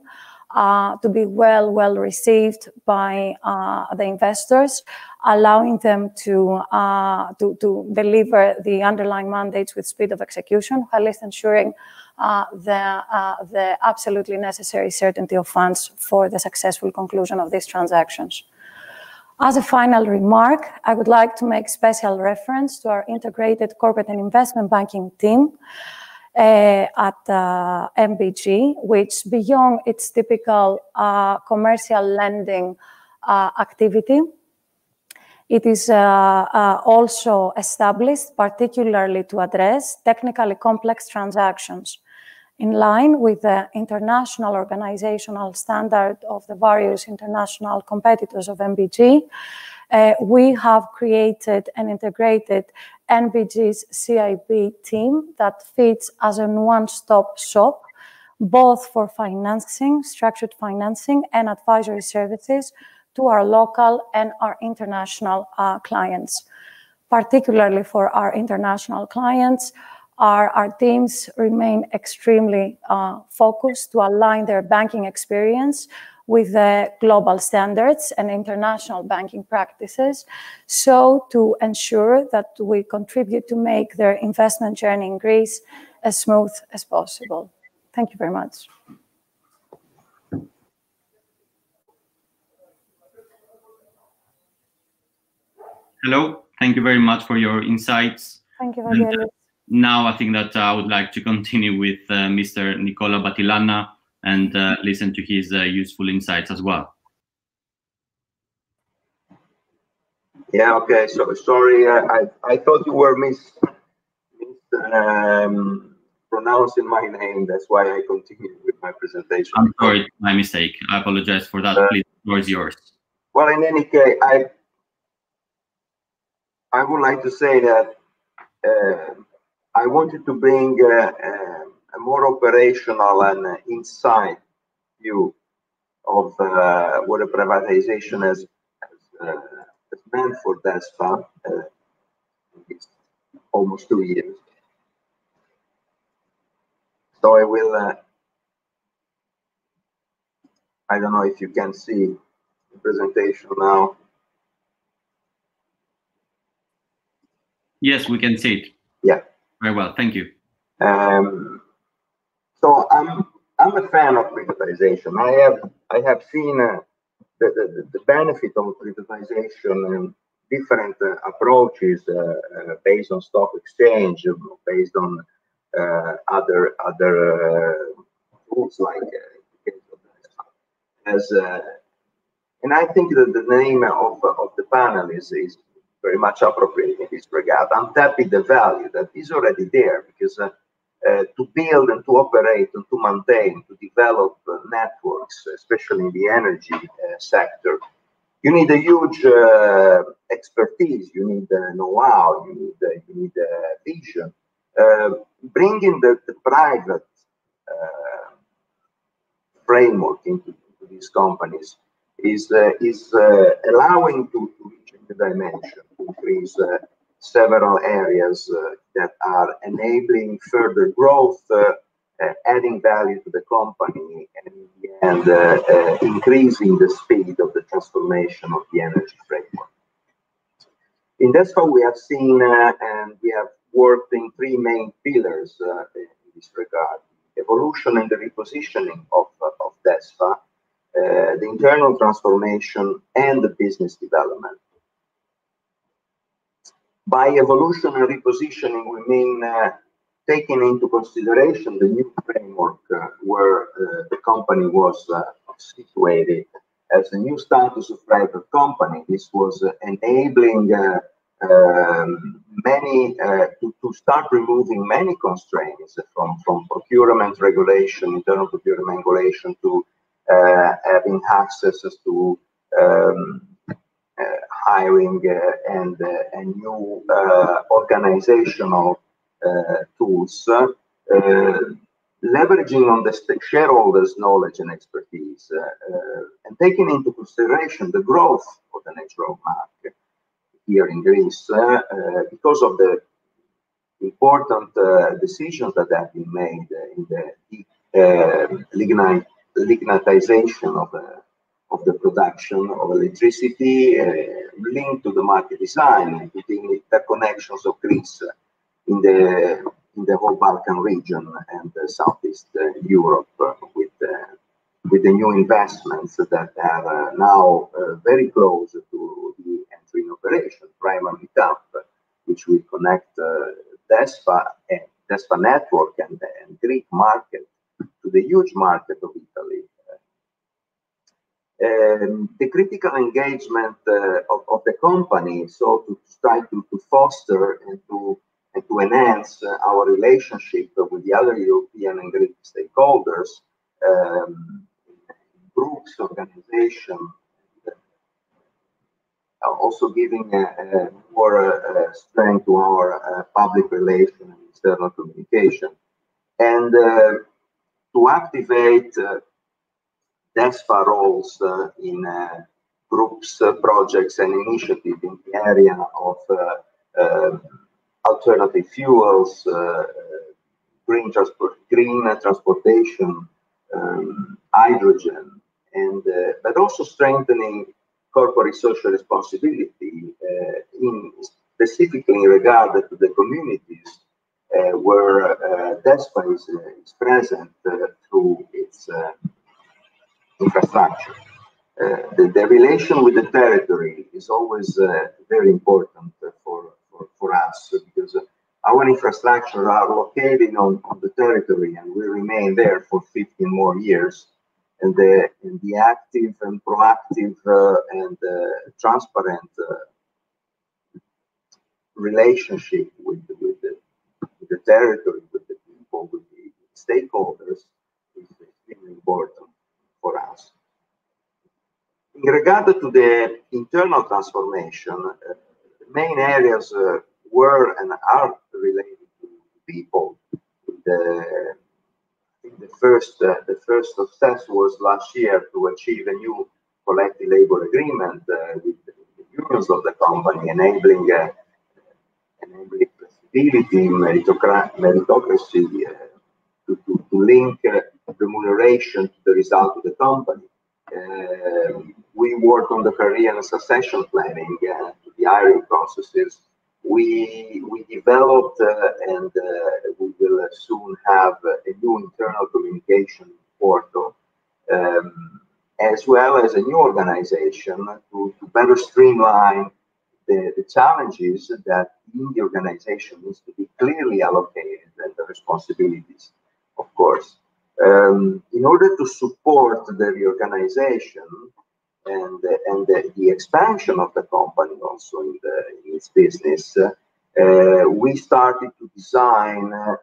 [SPEAKER 5] uh, to be well, well received by uh, the investors, allowing them to, uh, to, to, deliver the underlying mandates with speed of execution, while ensuring the, the absolutely necessary certainty of funds for the successful conclusion of these transactions. As a final remark, I would like to make special reference to our integrated corporate and investment banking team uh, at uh, NBG, which beyond its typical uh, commercial lending uh, activity, it is uh, uh, also established particularly to address technically complex transactions in line with the international organizational standard of the various international competitors of NBG. uh, we have created and integrated NBG's CIB team that fits as a one-stop shop, both for financing, structured financing, and advisory services to our local and our international uh, clients. Particularly for our international clients, our, our teams remain extremely uh, focused to align their banking experience with the global standards and international banking practices, so to ensure that we contribute to make their investment journey in Greece as smooth as possible. Thank you very much.
[SPEAKER 1] Hello, thank you very much for your insights.
[SPEAKER 5] Thank you, Vangelis
[SPEAKER 1] now I think that I would like to continue with uh, Mr. Nicola Battilana and uh, listen to his uh, useful insights as well.
[SPEAKER 4] Yeah, okay. So sorry, I I thought you were mis, mis um, pronouncing my name. That's why I continued with my presentation.
[SPEAKER 1] I'm sorry, my mistake. I apologize for that. Uh, Please, the floor is yours.
[SPEAKER 4] Well, in any case, I I would like to say that uh, I wanted to bring uh, uh, a more operational and uh, inside view of what a privatization has, has, has meant for DESFA. almost two years. So I will, uh, I don't know if you can see the presentation now.
[SPEAKER 1] Yes, we can see it.
[SPEAKER 4] Yeah.
[SPEAKER 1] Very well, thank you.
[SPEAKER 4] Um, so I'm I'm a fan of privatization. I have I have seen uh, the, the, the benefit of privatization and different uh, approaches uh, uh based on stock exchange, based on uh, other other uh, tools like as and I think that the name of, of the panel is, is very much appropriate in this regard, untapping the value that is already there because uh, uh, to build and to operate and to maintain, to develop uh, networks, especially in the energy uh, sector, you need a huge uh, expertise, you need know-how, you need, you need vision. bringing the, the private framework into, into, these companies is, is allowing to, to reach the dimension to increase uh, several areas uh, that are enabling further growth, uh, adding value to the company, and, increasing the speed of the transformation of the energy framework. In DESFA, we have seen and we have worked in three main pillars in this regard evolution and the repositioning of, DESFA, uh, the internal transformation, and the business development. By evolution and repositioning, we mean uh, taking into consideration the new framework uh, where uh, the company was uh, situated as a new status of private company. This was uh, enabling um, many to, to start removing many constraints from, from procurement regulation, internal procurement regulation to uh, having access to um, uh, hiring uh, and, and new organizational tools, leveraging on the shareholders' knowledge and expertise, and taking into consideration the growth of the natural market here in Greece because of the important uh, decisions that have been made in the uh, lignitization of, uh, of the production of electricity uh, linked to the market design the interconnections of Greece in the in the whole Balkan region and uh, Southeast Europe uh, with uh, with the new investments that are uh, now very close to the entry in operation, primarily TAP, which will connect DESFA and DESFA network and, and Greek market to the huge market of Italy. Um, the critical engagement uh, of, of, the company, so to try to, to foster and to and to enhance uh, our relationship with the other European and Greek stakeholders, um, groups, organization, uh, also giving more strength to our public relation and external communication. And to activate uh, DESFA roles uh, in uh, groups, projects, and initiatives in the area of alternative fuels, green, transport, green transportation, um, hydrogen, and but also strengthening corporate social responsibility in specifically in regard to the communities uh, where uh, DESFA is, uh, is present through its infrastructure. The, the, relation with the territory is always very important for, for, for us because our infrastructure are located on, on the territory and will remain there for 15 more years. And the, and the active and proactive uh, and uh, transparent uh, relationship with, with the the territory, with the people, with the stakeholders is extremely important for us. In regard to the internal transformation, uh, main areas uh, were and are related to people. The, the first uh, the first success was last year to achieve a new collective labor agreement uh, with the unions of the company, enabling uh, enabling ability, meritocracy, uh, to, to, to, link remuneration to the result of the company. Uh, we work on the career and succession planning, uh, the hiring processes. We we developed uh, and uh, we will soon have a new internal communication portal, um, as well as a new organization to, to better streamline the, the challenges that in the organization needs to be clearly allocated and the responsibilities, of course. Um, in order to support the reorganization and, and the, the, expansion of the company also in, the, in its business, uh, we started to design uh,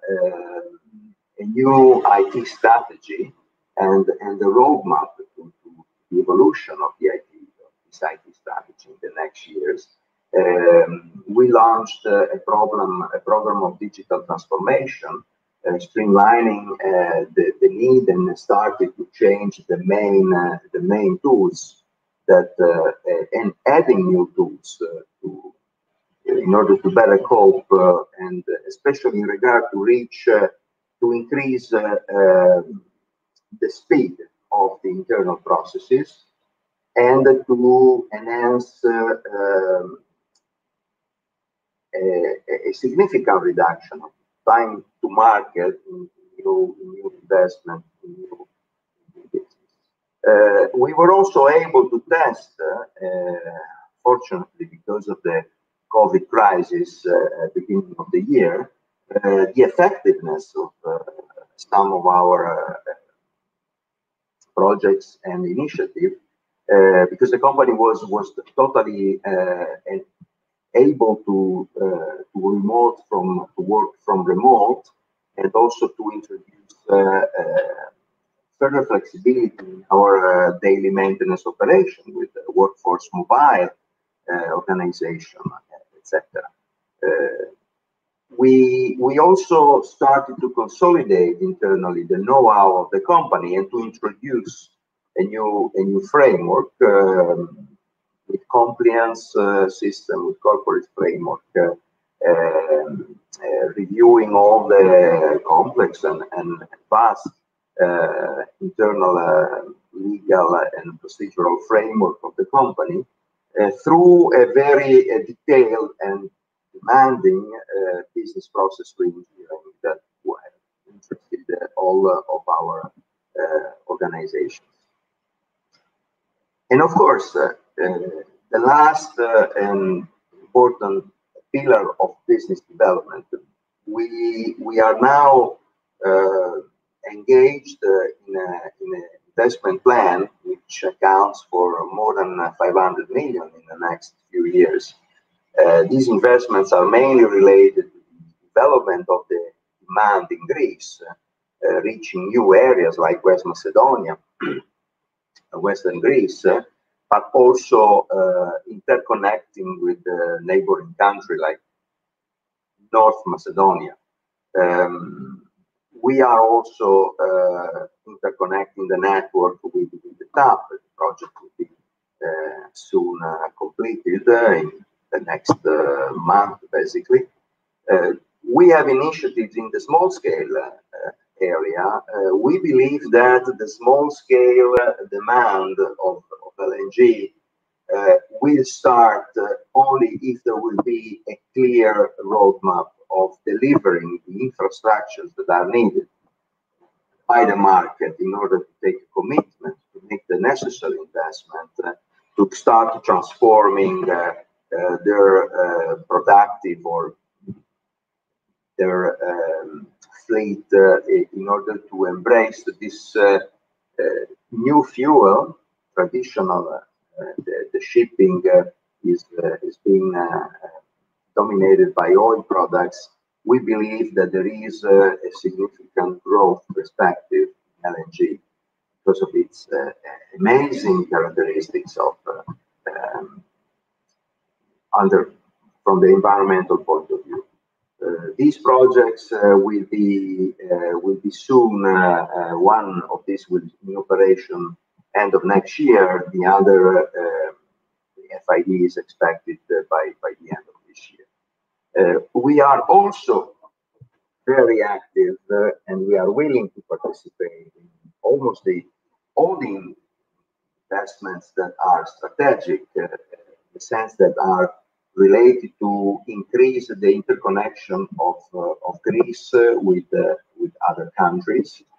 [SPEAKER 4] a new IT strategy and, and the roadmap to, to the evolution of the IT, of this IT strategy in the next years. Um, we launched uh, a program, a program of digital transformation, streamlining uh, the, the need and started to change the main uh, the main tools that uh, uh, and adding new tools to in order to better cope and especially in regard to reach to increase um, the speed of the internal processes and to enhance um, a, a significant reduction of time to market in new, new investment, in new, business. Uh, we were also able to test, uh, fortunately, because of the COVID crisis uh, at the beginning of the year, uh, the effectiveness of uh, some of our projects and initiatives uh, because the company was was totally uh, able to uh, to remote from to work from remote and also to introduce uh, uh, further flexibility in our uh, daily maintenance operation with workforce mobile organization, etc. we we also started to consolidate internally the know-how of the company and to introduce a new a new framework um, with compliance uh, system, with corporate framework, uh, um, uh, reviewing all the complex and, and vast uh, internal uh, legal and procedural framework of the company uh, through a very detailed and demanding business process reengineering that interested all of our organizations. And of course, uh, uh, the last uh, and important pillar of business development, we we are now engaged in a, in an investment plan which accounts for more than 500 million in the next few years. Uh, these investments are mainly related to the development of the demand in Greece, uh, reaching new areas like West Macedonia, [CLEARS THROAT] Western Greece, but also uh, interconnecting with the neighboring country like North Macedonia. Um, we are also uh, interconnecting the network with, with the TAP. The project will be uh, soon uh, completed uh, in the next uh, month, basically. we have initiatives in the small scale area, uh, we believe that the small scale demand of LNG uh, will start uh, only if there will be a clear roadmap of delivering the infrastructures that are needed by the market in order to take a commitment to make the necessary investment uh, to start transforming uh, uh, their productive or their um, fleet uh, in order to embrace this uh, uh, new fuel, traditional, the, the, shipping is, is being dominated by oil products, we believe that there is a significant growth perspective in LNG because of its uh, amazing characteristics of uh, um, under from the environmental point of view. Uh, these projects uh, will be uh, will be soon. one of these will be in operation end of next year. The other FID is expected by by the end of this year. we are also very active uh, and we are willing to participate in almost all the investments that are strategic uh, in the sense that are related to increase the interconnection of, uh, Greece with, uh, with other countries, uh,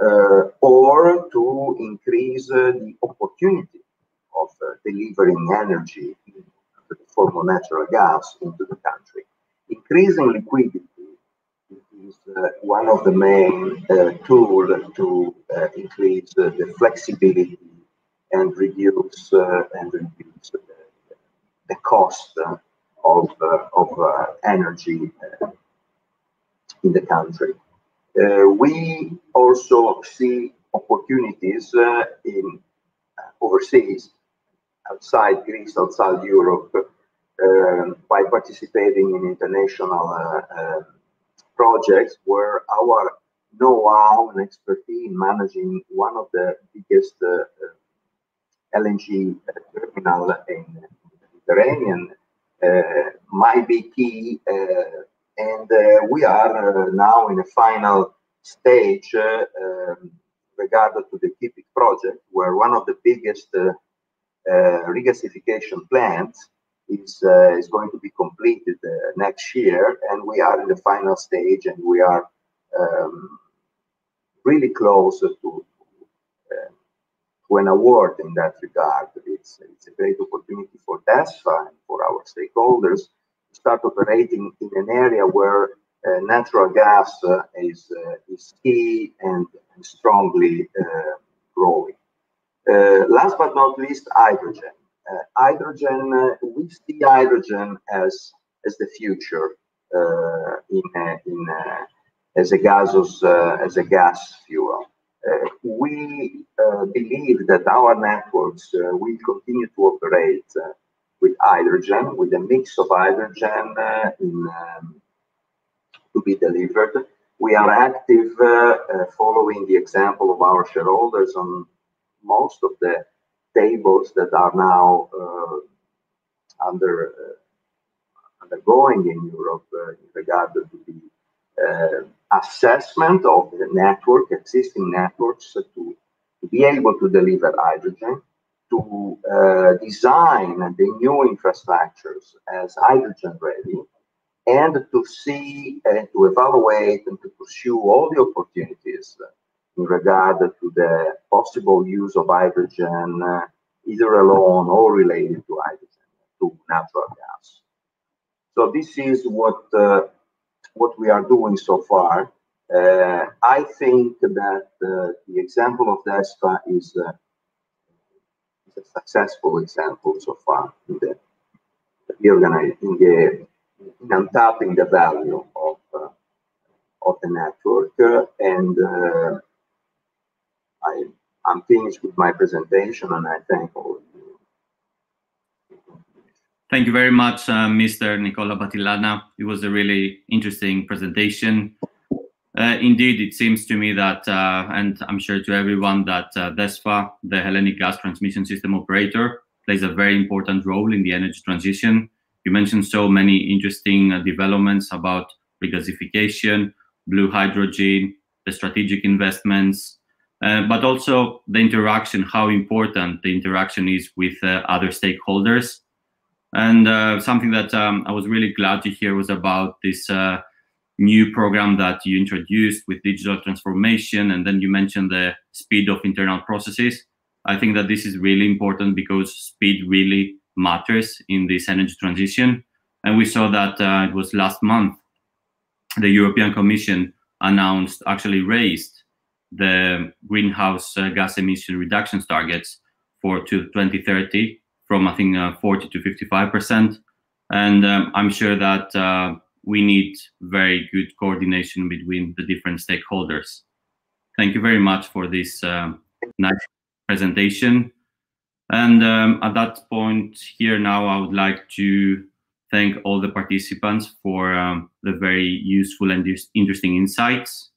[SPEAKER 4] or to increase the opportunity of delivering energy in the form of natural gas into the country. Increasing liquidity is uh, one of the main uh, tools to uh, increase the flexibility and reduce and reduce the cost uh, of, uh, of uh, energy in the country. Uh, we also see opportunities uh, in uh, overseas, outside Greece, outside Europe, by participating in international uh, projects where our know-how and expertise in managing one of the biggest uh, LNG terminal in the Mediterranean uh, might be key. Uh, and uh, we are now in a final stage um, regarding to the KIPIC project, where one of the biggest regasification plants is uh, is going to be completed uh, next year, and we are in the final stage, and we are um, really close to uh, an award in that regard. It's, it's a great opportunity for DESFA and for our stakeholders start operating in an area where uh, natural gas uh, is, uh, is key and, strongly uh, growing. Uh, last but not least, hydrogen. Uh, hydrogen, we see hydrogen as, as the future in, in as a gaseous, as a gas fuel. Uh, we uh, believe that our networks uh, will continue to operate with hydrogen, with a mix of hydrogen uh, in, um, to be delivered. We are active uh, uh, following the example of our shareholders on most of the tables that are now under undergoing in Europe in regard to the assessment of the network, existing networks, to, to be able to deliver hydrogen, to uh, design the new infrastructures as hydrogen ready, and to see and to evaluate and to pursue all the opportunities in regard to the possible use of hydrogen, uh, either alone or related to hydrogen, to natural gas. So this is what uh, what we are doing so far. Uh, I think that uh, the example of DESFA is, uh, successful example so far in the, the in the in untapping the value of uh, of the network. Uh, and uh, I I'm finished with my presentation, and I thank all of you.
[SPEAKER 1] Thank you very much, uh, Mr. Nicola Battilana. It was a really interesting presentation. Uh, indeed, it seems to me that, uh, and I'm sure to everyone, that uh, DESFA, the Hellenic Gas Transmission System Operator, plays a very important role in the energy transition. You mentioned so many interesting uh, developments about regasification, blue hydrogen, the strategic investments, uh, but also the interaction, how important the interaction is with uh, other stakeholders and something that um, I was really glad to hear was about this new program that you introduced with digital transformation. And then you mentioned the speed of internal processes. I think that this is really important because speed really matters in this energy transition. And we saw that uh, it was last month the European Commission announced, actually raised the greenhouse uh, gas emission reductions targets for to 2030 from I think uh, 40 to 55 percent, and um, I'm sure that uh, we need very good coordination between the different stakeholders. Thank you very much for this um, nice presentation. And um, at that point here now, I would like to thank all the participants for um, the very useful and interesting insights.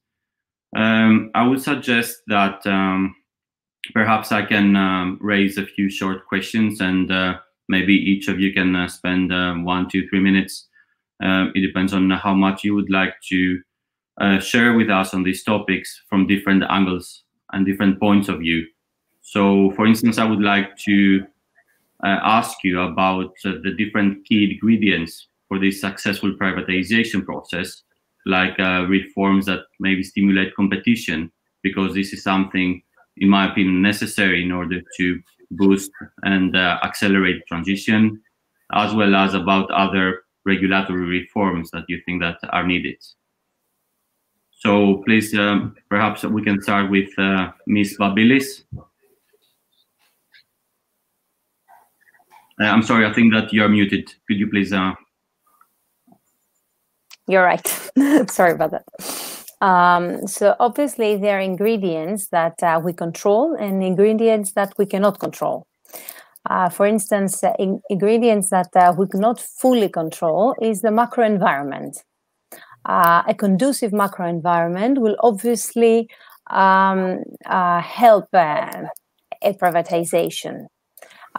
[SPEAKER 1] Um, I would suggest that um, perhaps I can um, raise a few short questions and uh, maybe each of you can uh, spend uh, one, two, three minutes. Um, it depends on how much you would like to uh, share with us on these topics from different angles and different points of view. So, for instance, I would like to uh, ask you about uh, the different key ingredients for this successful privatization process, like reforms that maybe stimulate competition, because this is something in my opinion, necessary in order to boost and uh, accelerate transition, as well as about other regulatory reforms that you think that are needed. So please, um, perhaps we can start with uh, Ms. Babilis. Uh, I'm sorry, I think that you're muted. Could you please? Uh...
[SPEAKER 2] You're right. [LAUGHS] sorry about that. Um, so obviously there are ingredients that uh, we control and ingredients that we cannot control. Uh, for instance, uh, in ingredients that uh, we cannot fully control is the macro environment. Uh, a conducive macro environment will obviously um, uh, help a privatization.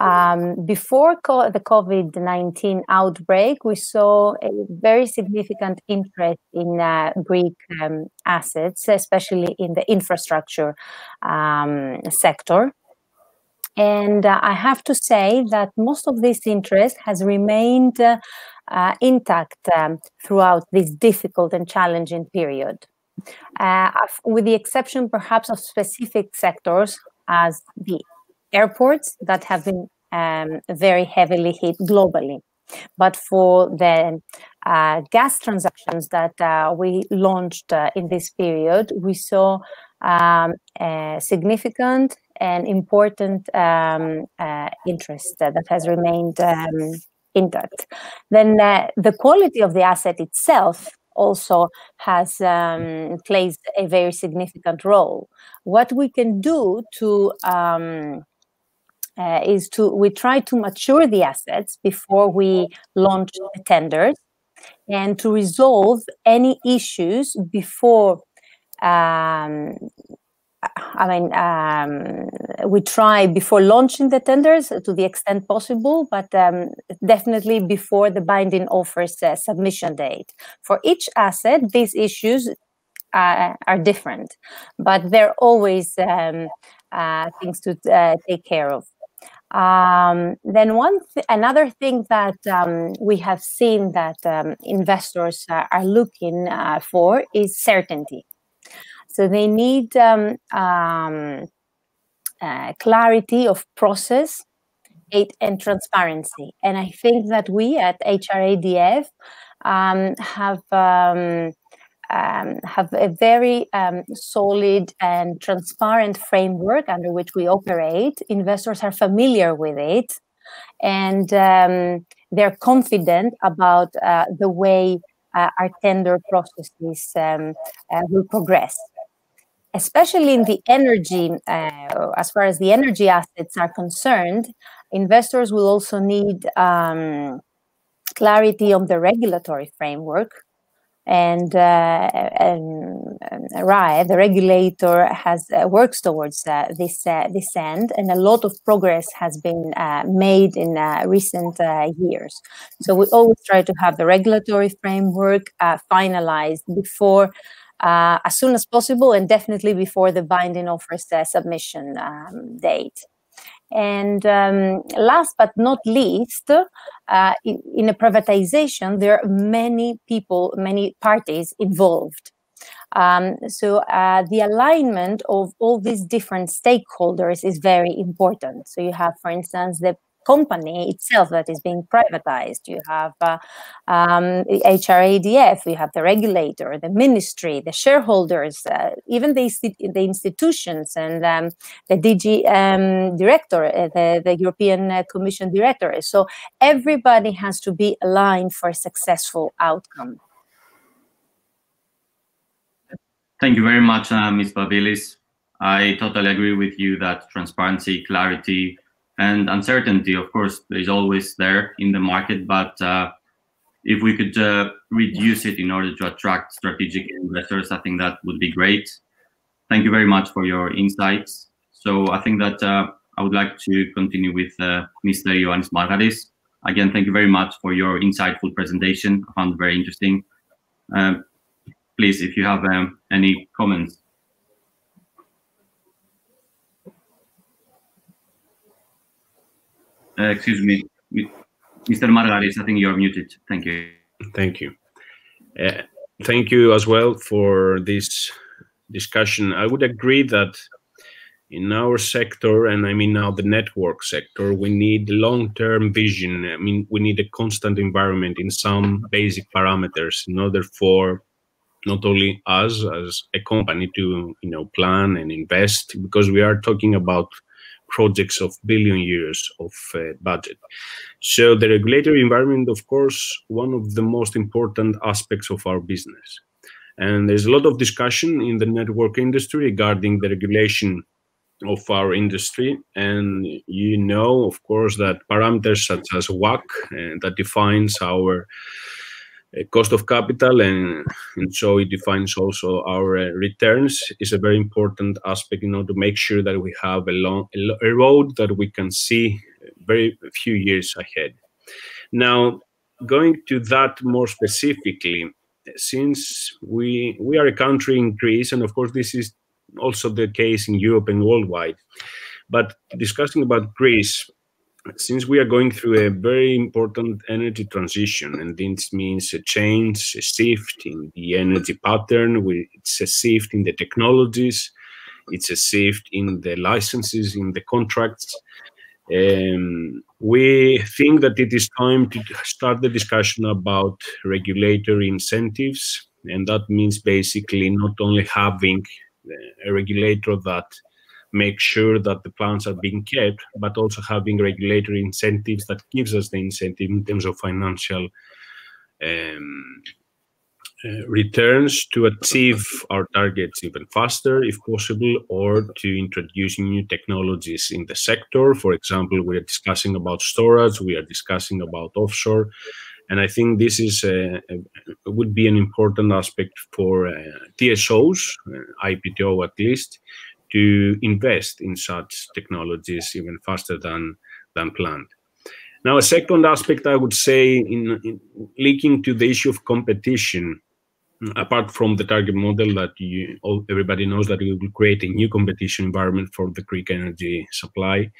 [SPEAKER 2] Um, before co the COVID 19 outbreak, we saw a very significant interest in uh, Greek um, assets, especially in the infrastructure um, sector. And uh, I have to say that most of this interest has remained uh, uh intact um, throughout this difficult and challenging period. Uh, with the exception perhaps of specific sectors as the airports that have been um, very heavily hit globally. But for the uh, gas transactions that uh, we launched in this period, we saw um, significant and important um, uh, interest that has remained um, intact. Then uh, the quality of the asset itself also has um, plays a very significant role. What we can do to um, uh, is to we try to mature the assets before we launch the tenders and to resolve any issues before um, I mean, um, we try before launching the tenders to the extent possible, but um, definitely before the binding offers uh, submission date. For each asset, these issues uh, are different, but they're always um, uh, things to uh, take care of. Um, then one th another thing that um, we have seen that um, investors are looking uh, for is certainty. So they need um, um, uh, clarity of process and transparency. And I think that we at HRADF um, have um, um, have a very um, solid and transparent framework under which we operate. Investors are familiar with it, and they're confident about uh, the way uh, our tender processes um, uh, will progress. Especially in the energy, uh, as far as the energy assets are concerned, investors will also need um, clarity on the regulatory framework and, uh, and, and RAE, the regulator, has uh, works towards uh, this uh, this end, and a lot of progress has been uh, made in recent years. So we always try to have the regulatory framework finalized before. As soon as possible, and definitely before the binding offers submission um, date. And um, last but not least, uh, in, in, a privatization, there are many people, many parties involved. Um, so uh, the alignment of all these different stakeholders is very important. So you have, for instance, the company itself that is being privatized. You have uh, um, HRADF, you have the regulator, the ministry, the shareholders, uh, even the, the institutions and um, the DG um, director, uh, the, the European uh, Commission director. So everybody has to be aligned for a successful outcome.
[SPEAKER 1] Thank you very much, uh, Ms. Babilis. I totally agree with you that transparency, clarity, and uncertainty, of course, is always there in the market. But uh, if we could uh, reduce it in order to attract strategic investors, I think that would be great. Thank you very much for your insights. So I think that uh, I would like to continue with uh, Mr. Ioannis Margaris. Again, thank you very much for your insightful presentation. I found it very interesting. Um, please, if you have um, any comments. Uh, excuse me, Mr. Margaris, I think you're muted. Thank you.
[SPEAKER 3] Thank you. Uh, thank you as well for this discussion. I would agree that in our sector, and I mean now the network sector, we need long-term vision. I mean, we need a constant environment in some basic parameters in order for not only us as a company to you know plan and invest because we are talking about projects of billion years of uh, budget. So the regulatory environment, of course, one of the most important aspects of our business. And there's a lot of discussion in the network industry regarding the regulation of our industry. And you know, of course, that parameters such as WACC uh, that defines our cost of capital and, and so it defines also our uh, returns is a very important aspect you know to make sure that we have a long a road that we can see very few years ahead. Now going to that more specifically since we we are a country in greece and of course this is also the case in europe and worldwide but discussing about greece since we are going through a very important energy transition, and this means a change, a shift in the energy pattern, it's a shift in the technologies, it's a shift in the licenses, in the contracts. Um, we think that it is time to start the discussion about regulatory incentives, and that means basically not only having a regulator that makes sure that the plans are being kept, but also having regulatory incentives that gives us the incentive in terms of financial um, uh, returns to achieve our targets even faster if possible or to introduce new technologies in the sector. For example we are discussing about storage we are discussing about offshore and i think this is a, a would be an important aspect for uh, tsos uh, ipto at least to invest in such technologies even faster than than planned now, a second aspect I would say in, in linking to the issue of competition apart from the target model that you all, everybody knows that it will create a new competition environment for the Greek energy supply.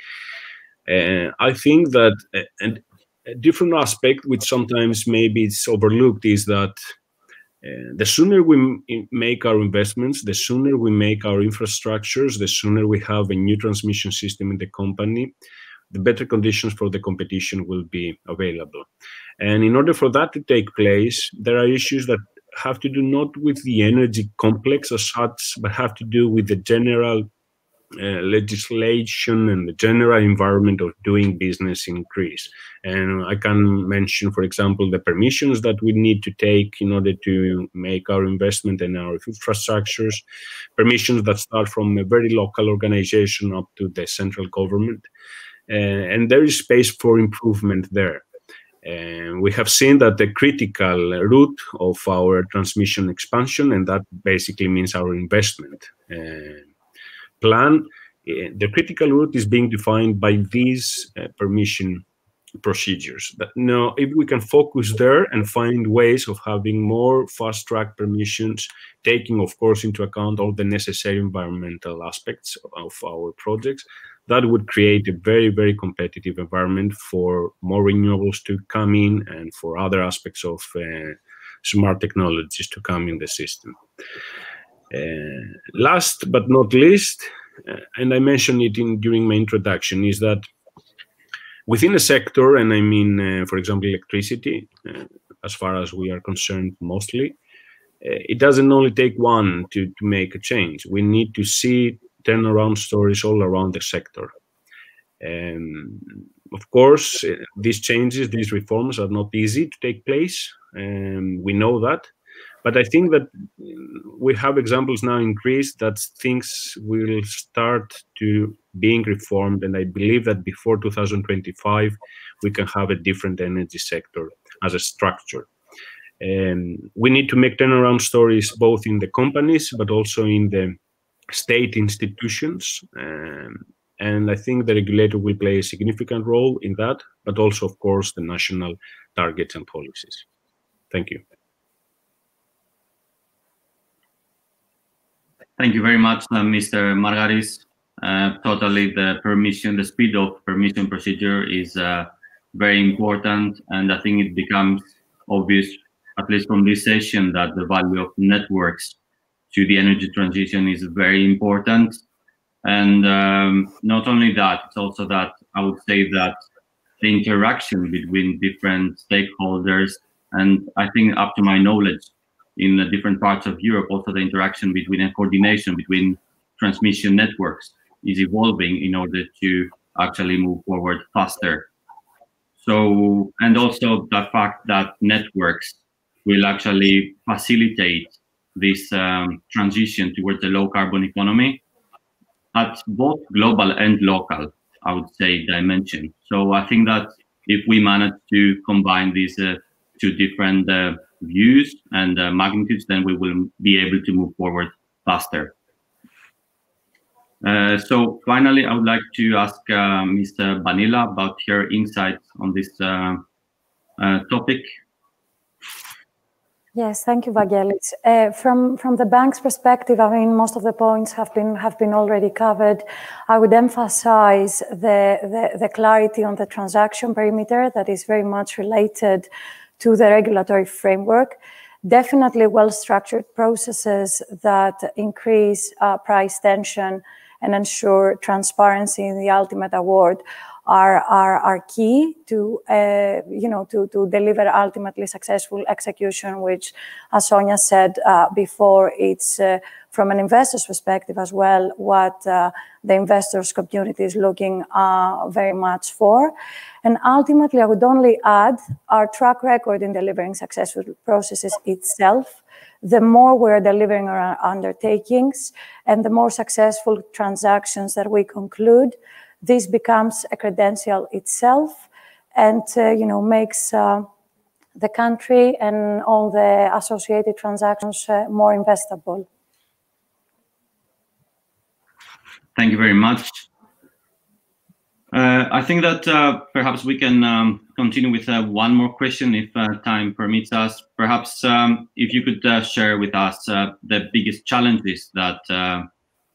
[SPEAKER 3] Uh, I think that a, a, different aspect, which sometimes maybe it's overlooked, is that uh, the sooner we make our investments, the sooner we make our infrastructures, the sooner we have a new transmission system in the company, the better conditions for the competition will be available. And in order for that to take place, there are issues that have to do not with the energy complex as such, but have to do with the general uh, legislation and the general environment of doing business in Greece. And I can mention, for example, the permissions that we need to take in order to make our investment in our infrastructures, permissions that start from a very local organization up to the central government. Uh, and there is space for improvement there. And we have seen that the critical route of our transmission expansion, and that basically means our investment uh, plan, uh, the critical route is being defined by these uh, permission procedures. That now, if we can focus there and find ways of having more fast track permissions, taking, of course, into account all the necessary environmental aspects of our projects, that would create a very, very competitive environment for more renewables to come in and for other aspects of uh, smart technologies to come in the system. Uh, last but not least, uh, and I mentioned it in, during my introduction, is that within a sector, and I mean, uh, for example, electricity, as far as we are concerned mostly, it doesn't only take one to, to make a change. We need to see turnaround stories all around the sector. Um, of course, these changes, these reforms are not easy to take place. Um, we know that. But I think that we have examples now in Greece that things will start to being reformed. And I believe that before 2025, we can have a different energy sector as a structure. Um, we need to make turnaround stories both in the companies, but also in the state institutions. Um, and I think the regulator will play a significant role in that, but also, of course, the national targets and policies. Thank you.
[SPEAKER 1] Thank you very much, uh, Mr. Margaris. Uh, totally, the permission, the speed of permission procedure is uh, very important, and I think it becomes obvious, at least from this session, that the value of networks to the energy transition is very important. And um, not only that, it's also that I would say that the interaction between different stakeholders, and I think up to my knowledge, in different parts of Europe, also the interaction between and coordination between transmission networks is evolving in order to actually move forward faster. So, and also the fact that networks will actually facilitate this um, transition towards a low carbon economy at both global and local, I would say, dimension. So I think that if we manage to combine these uh, two different uh, views and uh, magnitudes, then we will be able to move forward faster. Uh, so finally, I would like to ask uh, Mr. Banila about your insights on this uh, topic.
[SPEAKER 5] Yes, thank you, Vangelis. Uh, from from the bank's perspective, I mean, most of the points have been have been already covered. I would emphasize the, the, the clarity on the transaction perimeter that is very much related to the regulatory framework. definitely well-structured processes that increase uh, price tension and ensure transparency in the ultimate award are, are, are key to, uh, you know, to, to deliver ultimately successful execution, which, as Sonia said uh, before, it's uh, from an investor's perspective as well, what uh, the investors community is looking uh, very much for. And ultimately, I would only add our track record in delivering successful processes itself the more we're delivering our undertakings and the more successful transactions that we conclude, this becomes a credential itself and uh, you know makes uh, the country and all the associated transactions uh, more investable.
[SPEAKER 1] Thank you very much. Uh, I think that uh, perhaps we can um, continue with uh, one more question if time permits us. Perhaps um, if you could share with us the biggest challenges that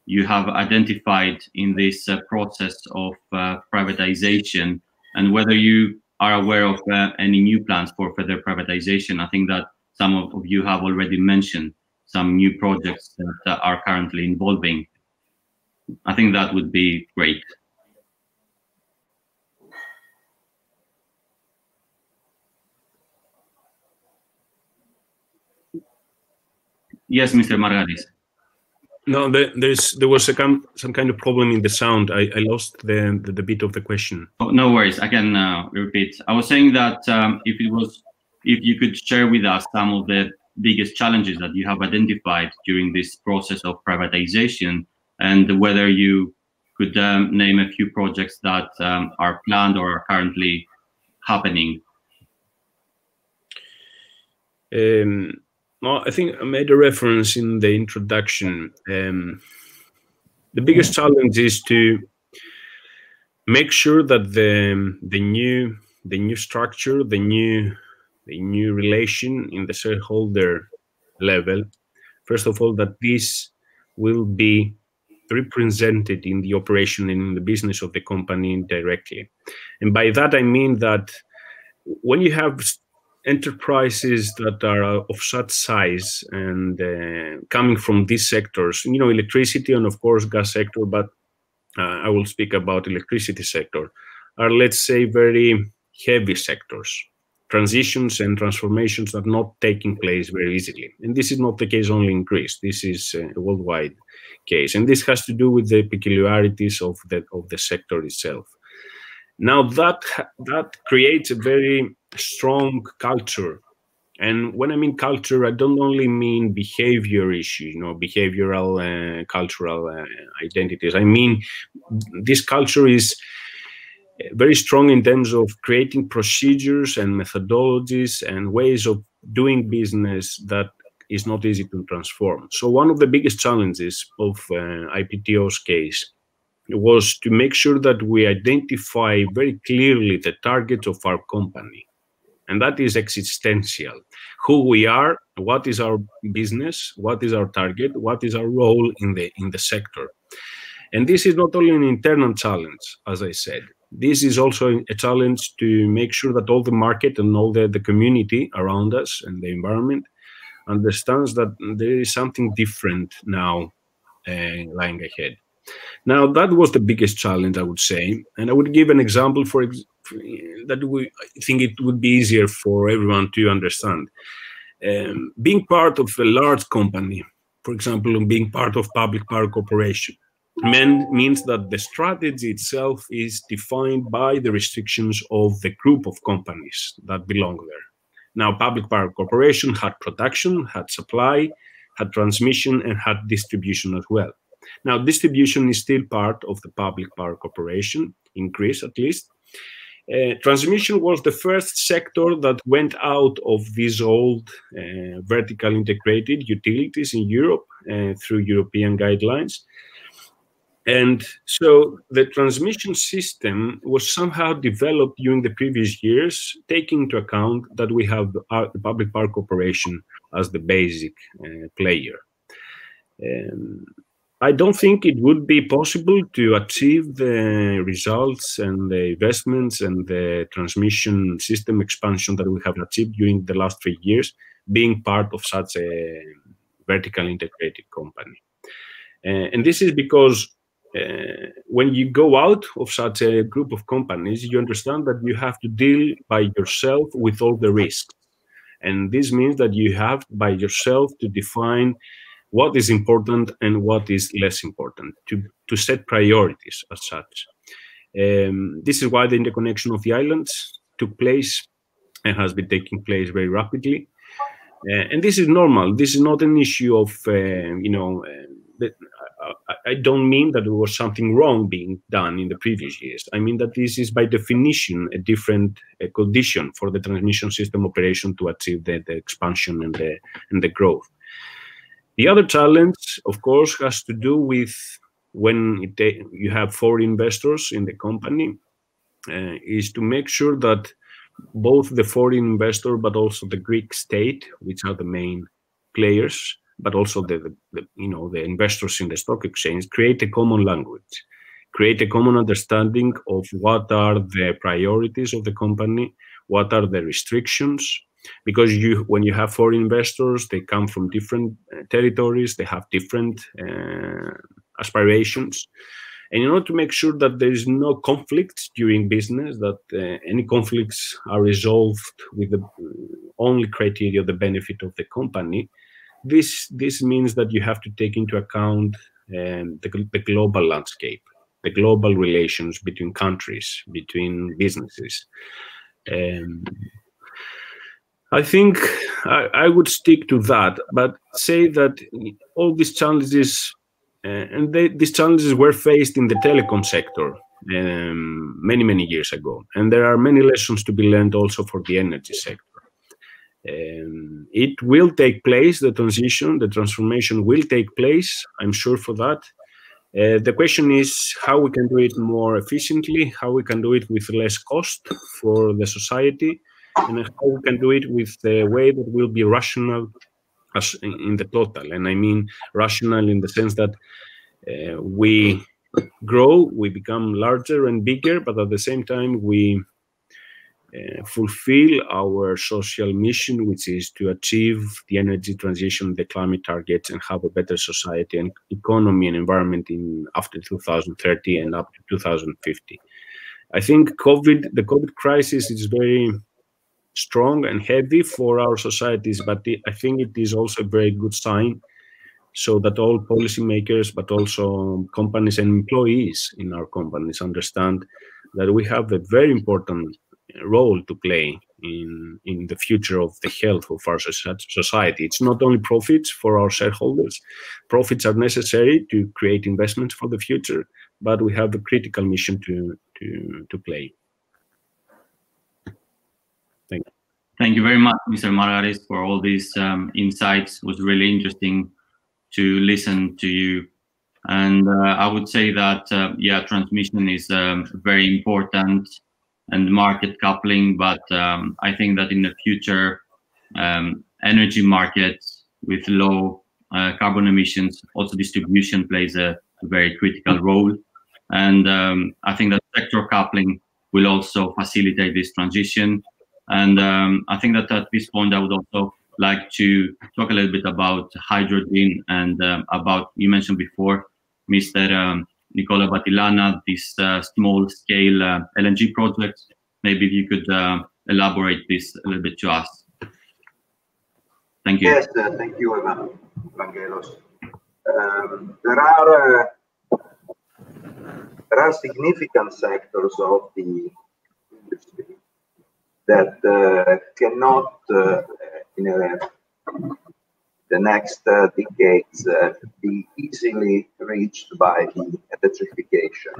[SPEAKER 1] you have identified in this uh, process of uh, privatization and whether you are aware of uh, any new plans for further privatization. I think that some of you have already mentioned some new projects that are currently involving. I think that would be great. Yes, Mr. Margaris.
[SPEAKER 3] No, there, there's there was a, some kind of problem in the sound. I, I lost the, the, the bit of the question.
[SPEAKER 1] Oh, no worries. I can uh, repeat. I was saying that um, if it was if you could share with us some of the biggest challenges that you have identified during this process of privatization, and whether you could um, name a few projects that um, are planned or are currently happening.
[SPEAKER 3] Um, well, I think I made a reference in the introduction. Um, the biggest challenge is to make sure that the the new the new structure, the new the new relation in the shareholder level, first of all, that this will be represented in the operation and in the business of the company directly. And by that I mean that when you have enterprises that are of such size and uh, coming from these sectors, you know, electricity and of course gas sector, but uh, I will speak about electricity sector, are let's say very heavy sectors. Transitions and transformations are not taking place very easily. And this is not the case only in Greece. This is a worldwide case. And this has to do with the peculiarities of the, of the sector itself. Now that that creates a very strong culture. And when I mean culture, I don't only mean behavior issues, you know, behavioral, uh, cultural uh, identities. I mean, this culture is very strong in terms of creating procedures and methodologies and ways of doing business that is not easy to transform. So one of the biggest challenges of uh, IPTO's case was to make sure that we identify very clearly the targets of our company and that is existential. Who we are what is our business what is our target what is our role in the in the sector. And this is not only an internal challenge as i said. This is also a challenge to make sure that all the market and all the, the community around us and the environment understands that there is something different now uh, lying ahead now that was the biggest challenge i would say and i would give an example for that we I think it would be easier for everyone to understand. Um, being part of a large company, for example, being part of public power corporation, mean, means that the strategy itself is defined by the restrictions of the group of companies that belong there. Now, public power corporation had production, had supply, had transmission, and had distribution as well. Now, distribution is still part of the public power corporation, in Greece at least, uh, transmission was the first sector that went out of these old uh, vertical integrated utilities in Europe uh, through European guidelines. And so the transmission system was somehow developed during the previous years, taking into account that we have the, Public Power Corporation as the basic uh, player. Um, I don't think it would be possible to achieve the results and the investments and the transmission system expansion that we have achieved during the last three years being part of such a vertical integrated company. Uh, and this is because uh, when you go out of such a group of companies, you understand that you have to deal by yourself with all the risks. And this means that you have by yourself to define what is important and what is less important, to, to set priorities as such. Um, this is why the interconnection of the islands took place and has been taking place very rapidly. Uh, and this is normal. This is not an issue of, uh, you know, uh, I don't mean that there was something wrong being done in the previous years. I mean that this is by definition a different condition for the transmission system operation to achieve the, the expansion and the, and the growth. The other challenge, of course, has to do with when it, you have foreign investors in the company, uh, is to make sure that both the foreign investor but also the Greek state, which are the main players, but also the, the, the, you know the investors in the stock exchange create a common language create a common understanding of what are the priorities of the company what are the restrictions because you when you have foreign investors they come from different uh, territories they have different uh, aspirations and in order to make sure that there is no conflict during business that uh, any conflicts are resolved with the only criteria the benefit of the company this this means that you have to take into account um, the, the global landscape, the global relations between countries, between businesses. Um, I think I, I, would stick to that, but say that all these challenges, uh, and they, these challenges were faced in the telecom sector um, many, many years ago. And there are many lessons to be learned also for the energy sector. Um, it will take place, the transition, the transformation will take place, I'm sure for that. Uh, the question is how we can do it more efficiently, how we can do it with less cost for the society, and how we can do it with a way that will be rational as in, the total. And I mean rational in the sense that uh, we grow, we become larger and bigger, but at the same time we Uh, fulfill our social mission, which is to achieve the energy transition, the climate targets, and have a better society and economy and environment in after 2030 and up to 2050. I think COVID, the COVID crisis, is very strong and heavy for our societies, but I think it is also a very good sign so that all policymakers, but also companies and employees in our companies understand that we have a very important role to play in in the future of the health of our society. It's not only profits for our shareholders. Profits are necessary to create investments for the future, but we have a critical mission to to to play. Thank you.
[SPEAKER 1] Thank you very much, Mr. Margaris, for all these um, insights. It was really interesting to listen to you. And uh, I would say that, uh, yeah, transmission is um, very important and market coupling. But um, I think that in the future, um, energy markets with low uh, carbon emissions, also distribution plays a, a very critical role. And um, I think that sector coupling will also facilitate this transition. And um, I think that at this point, I would also like to talk a little bit about hydrogen and um, about, you mentioned before, Mr. Nicola Battilana, this uh, small scale uh, LNG project. Maybe if you could uh, elaborate this a little bit to us. Thank you.
[SPEAKER 4] Yes, uh, thank you, Evangelos. Um, there are uh, there are significant sectors of the industry that uh, cannot, in a the next uh, decades uh, be easily reached by the electrification.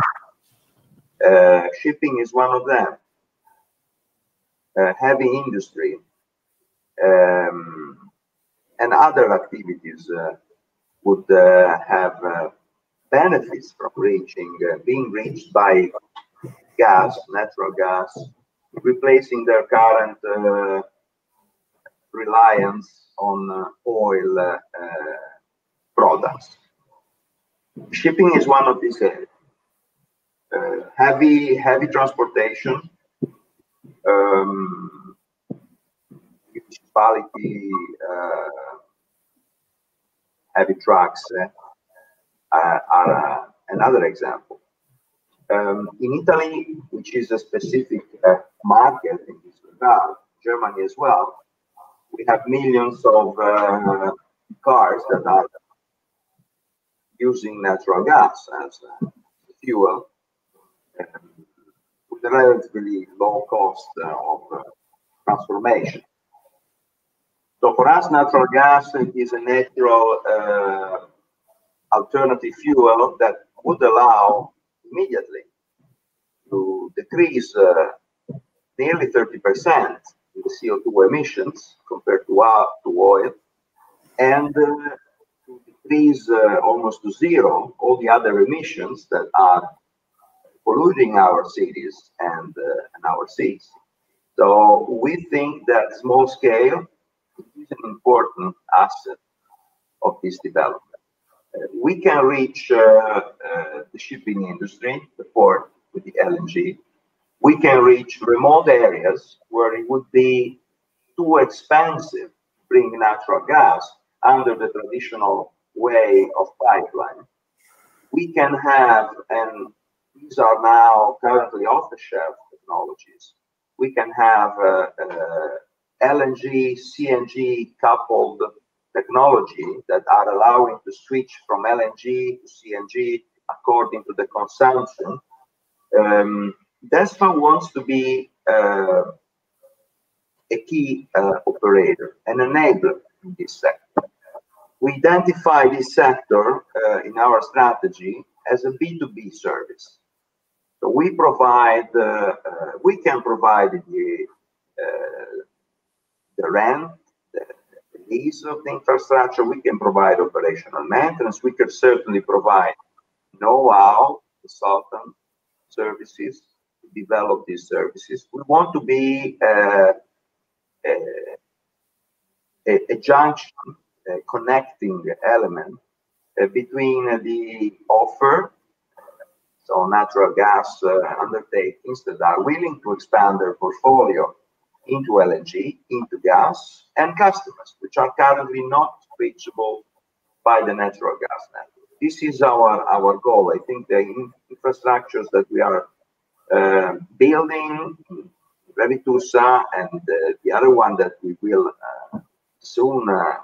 [SPEAKER 4] Uh, shipping is one of them. Uh, heavy industry um, and other activities uh, would uh, have benefits from reaching, being reached by gas, natural gas, replacing their current reliance on uh, oil uh, products. Shipping is one of these. Uh, heavy heavy transportation, um, municipality uh, heavy trucks uh, are another example. Um, in Italy, which is a specific uh, market in this regard, Germany as well, we have millions of uh, cars that are using natural gas as fuel um, with a relatively low cost uh, of uh, transformation. So for us, natural gas is a natural uh, alternative fuel that would allow immediately to decrease uh, nearly 30% in the CO2 emissions compared to, uh, to oil and uh, to decrease uh, almost to zero all the other emissions that are polluting our cities and, uh, and our seas. So we think that small scale is an important asset of this development. Uh, we can reach uh, the shipping industry, the port with the LNG. We can reach remote areas where it would be too expensive to bring natural gas under the traditional way of pipeline. We can have, and these are now currently off-the-shelf technologies. We can have uh, uh, LNG, CNG coupled technology that are allowing to switch from LNG to CNG according to the consumption. Um, DESFA wants to be uh, a key uh, operator, an enabler in this sector. We identify this sector uh, in our strategy as a B2B service. So we provide, uh, uh, we can provide the, uh, the rent, the, the lease of the infrastructure, we can provide operational maintenance, we can certainly provide know-how, consultant services, develop these services. We want to be uh, a, a, a, junction, a connecting element uh, between the offer so natural gas uh, undertakings that are willing to expand their portfolio into LNG, into gas, and customers, which are currently not reachable by the natural gas network. This is our, our goal. I think the infrastructures that we are uh, building, Revithoussa, and uh, the other one that we will uh, soon uh,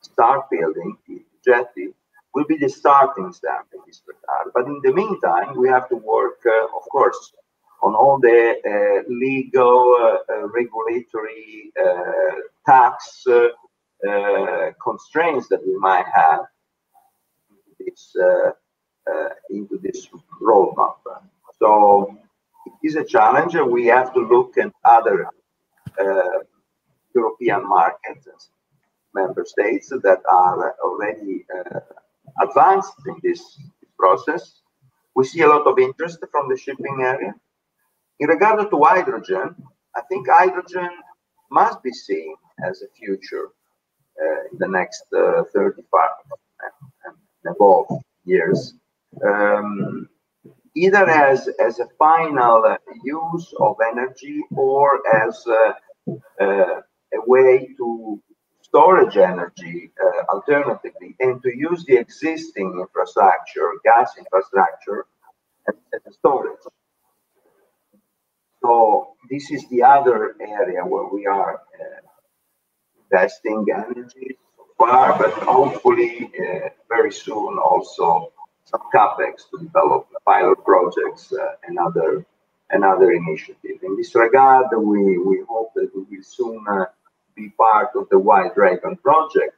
[SPEAKER 4] start building, jetty, will be the starting stamp in this regard. But in the meantime, we have to work, uh, of course, on all the uh, legal, uh, uh regulatory, uh, tax uh, constraints that we might have this, into this roadmap. So it is a challenge, and we have to look at other European markets, member states that are already advanced in this process. We see a lot of interest from the shipping area. In regard to hydrogen, I think hydrogen must be seen as a future uh, in the next uh, 35 and, above years. Um, either as, as a final uh, use of energy or as uh, a way to storage energy uh, alternatively and to use the existing infrastructure, gas infrastructure, as, as storage. So this is the other area where we are uh, investing energy so far, but hopefully uh, very soon also some capex to develop pilot projects uh, and other another initiative. In this regard, we, we hope that we will soon uh, be part of the White Dragon project.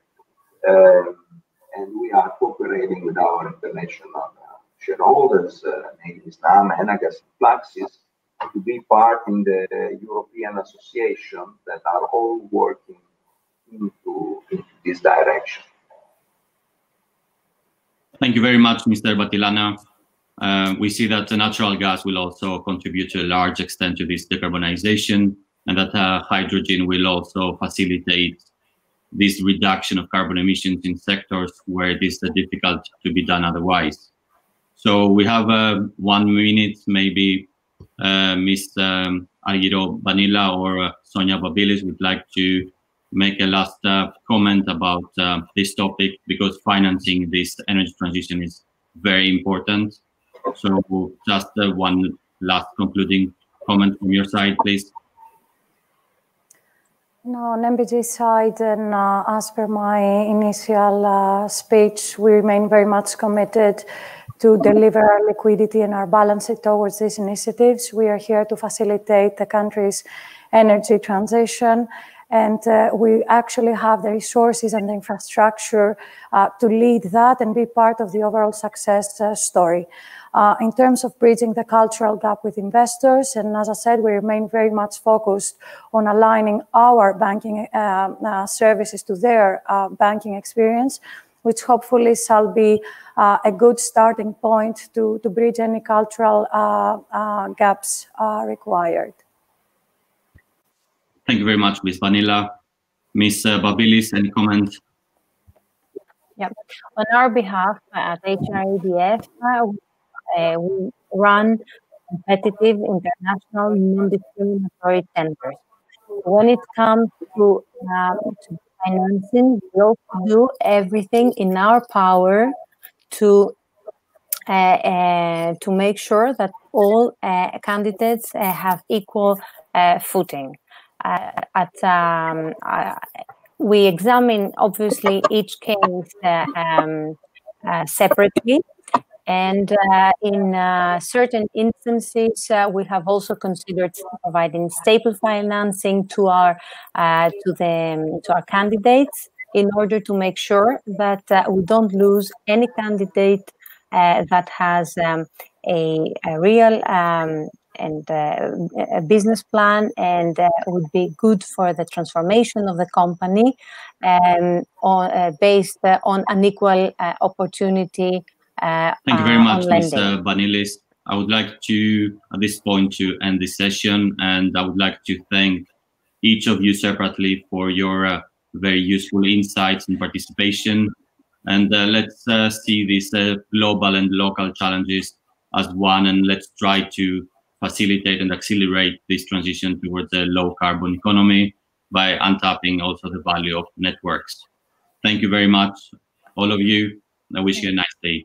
[SPEAKER 4] Um, and we are cooperating with our international uh, shareholders, uh, namely Snam, Enagás, Fluxys, to be part in the European Association that are all working into, into this direction.
[SPEAKER 1] Thank you very much, Mr. Battilana. Uh, we see that the natural gas will also contribute to a large extent to this decarbonization and that uh, hydrogen will also facilitate this reduction of carbon emissions in sectors where it is uh, difficult to be done otherwise. So we have uh, one minute, maybe uh, Ms. Um, Banila or uh, Sonia Babilis would like to make a last uh, comment about uh, this topic because financing this energy transition is very important. So just uh, one last concluding comment from your side, please.
[SPEAKER 5] No, on NBG side, and uh, as per my initial uh, speech, we remain very much committed to deliver our liquidity and our balance sheet towards these initiatives. We are here to facilitate the country's energy transition and uh, we actually have the resources and the infrastructure uh, to lead that and be part of the overall success uh, story. Uh, in terms of bridging the cultural gap with investors, and as I said, we remain very much focused on aligning our banking uh, uh, services to their banking experience, which hopefully shall be a good starting point to, to bridge any cultural gaps required.
[SPEAKER 1] Thank you very much, Ms. Banila. Ms. Uh, Babilis, any comments?
[SPEAKER 2] Yep. On our behalf at HRADF, uh, uh, we run competitive international non-discriminatory tenders. When it comes to, um, to financing, we also do everything in our power to uh, uh, to make sure that all uh, candidates have equal footing. Uh, at um, uh, we examine obviously each case uh, um, separately. And uh, in uh, certain instances, uh, we have also considered providing staple financing to our to the to our candidates in order to make sure that we don't lose any candidate that has um, a, a, real um, and uh, a business plan and uh, would be good for the transformation of the company um, on, uh, based on an equal opportunity.
[SPEAKER 1] Thank you very much, Mr. Babilis. I would like to, at this point, to end this session, and I would like to thank each of you separately for your uh, very useful insights and participation. And uh, let's uh, see these global and local challenges as one, and let's try to facilitate and accelerate this transition towards a low carbon economy by untapping also the value of networks. Thank you very much, all of you. I wish you a nice day.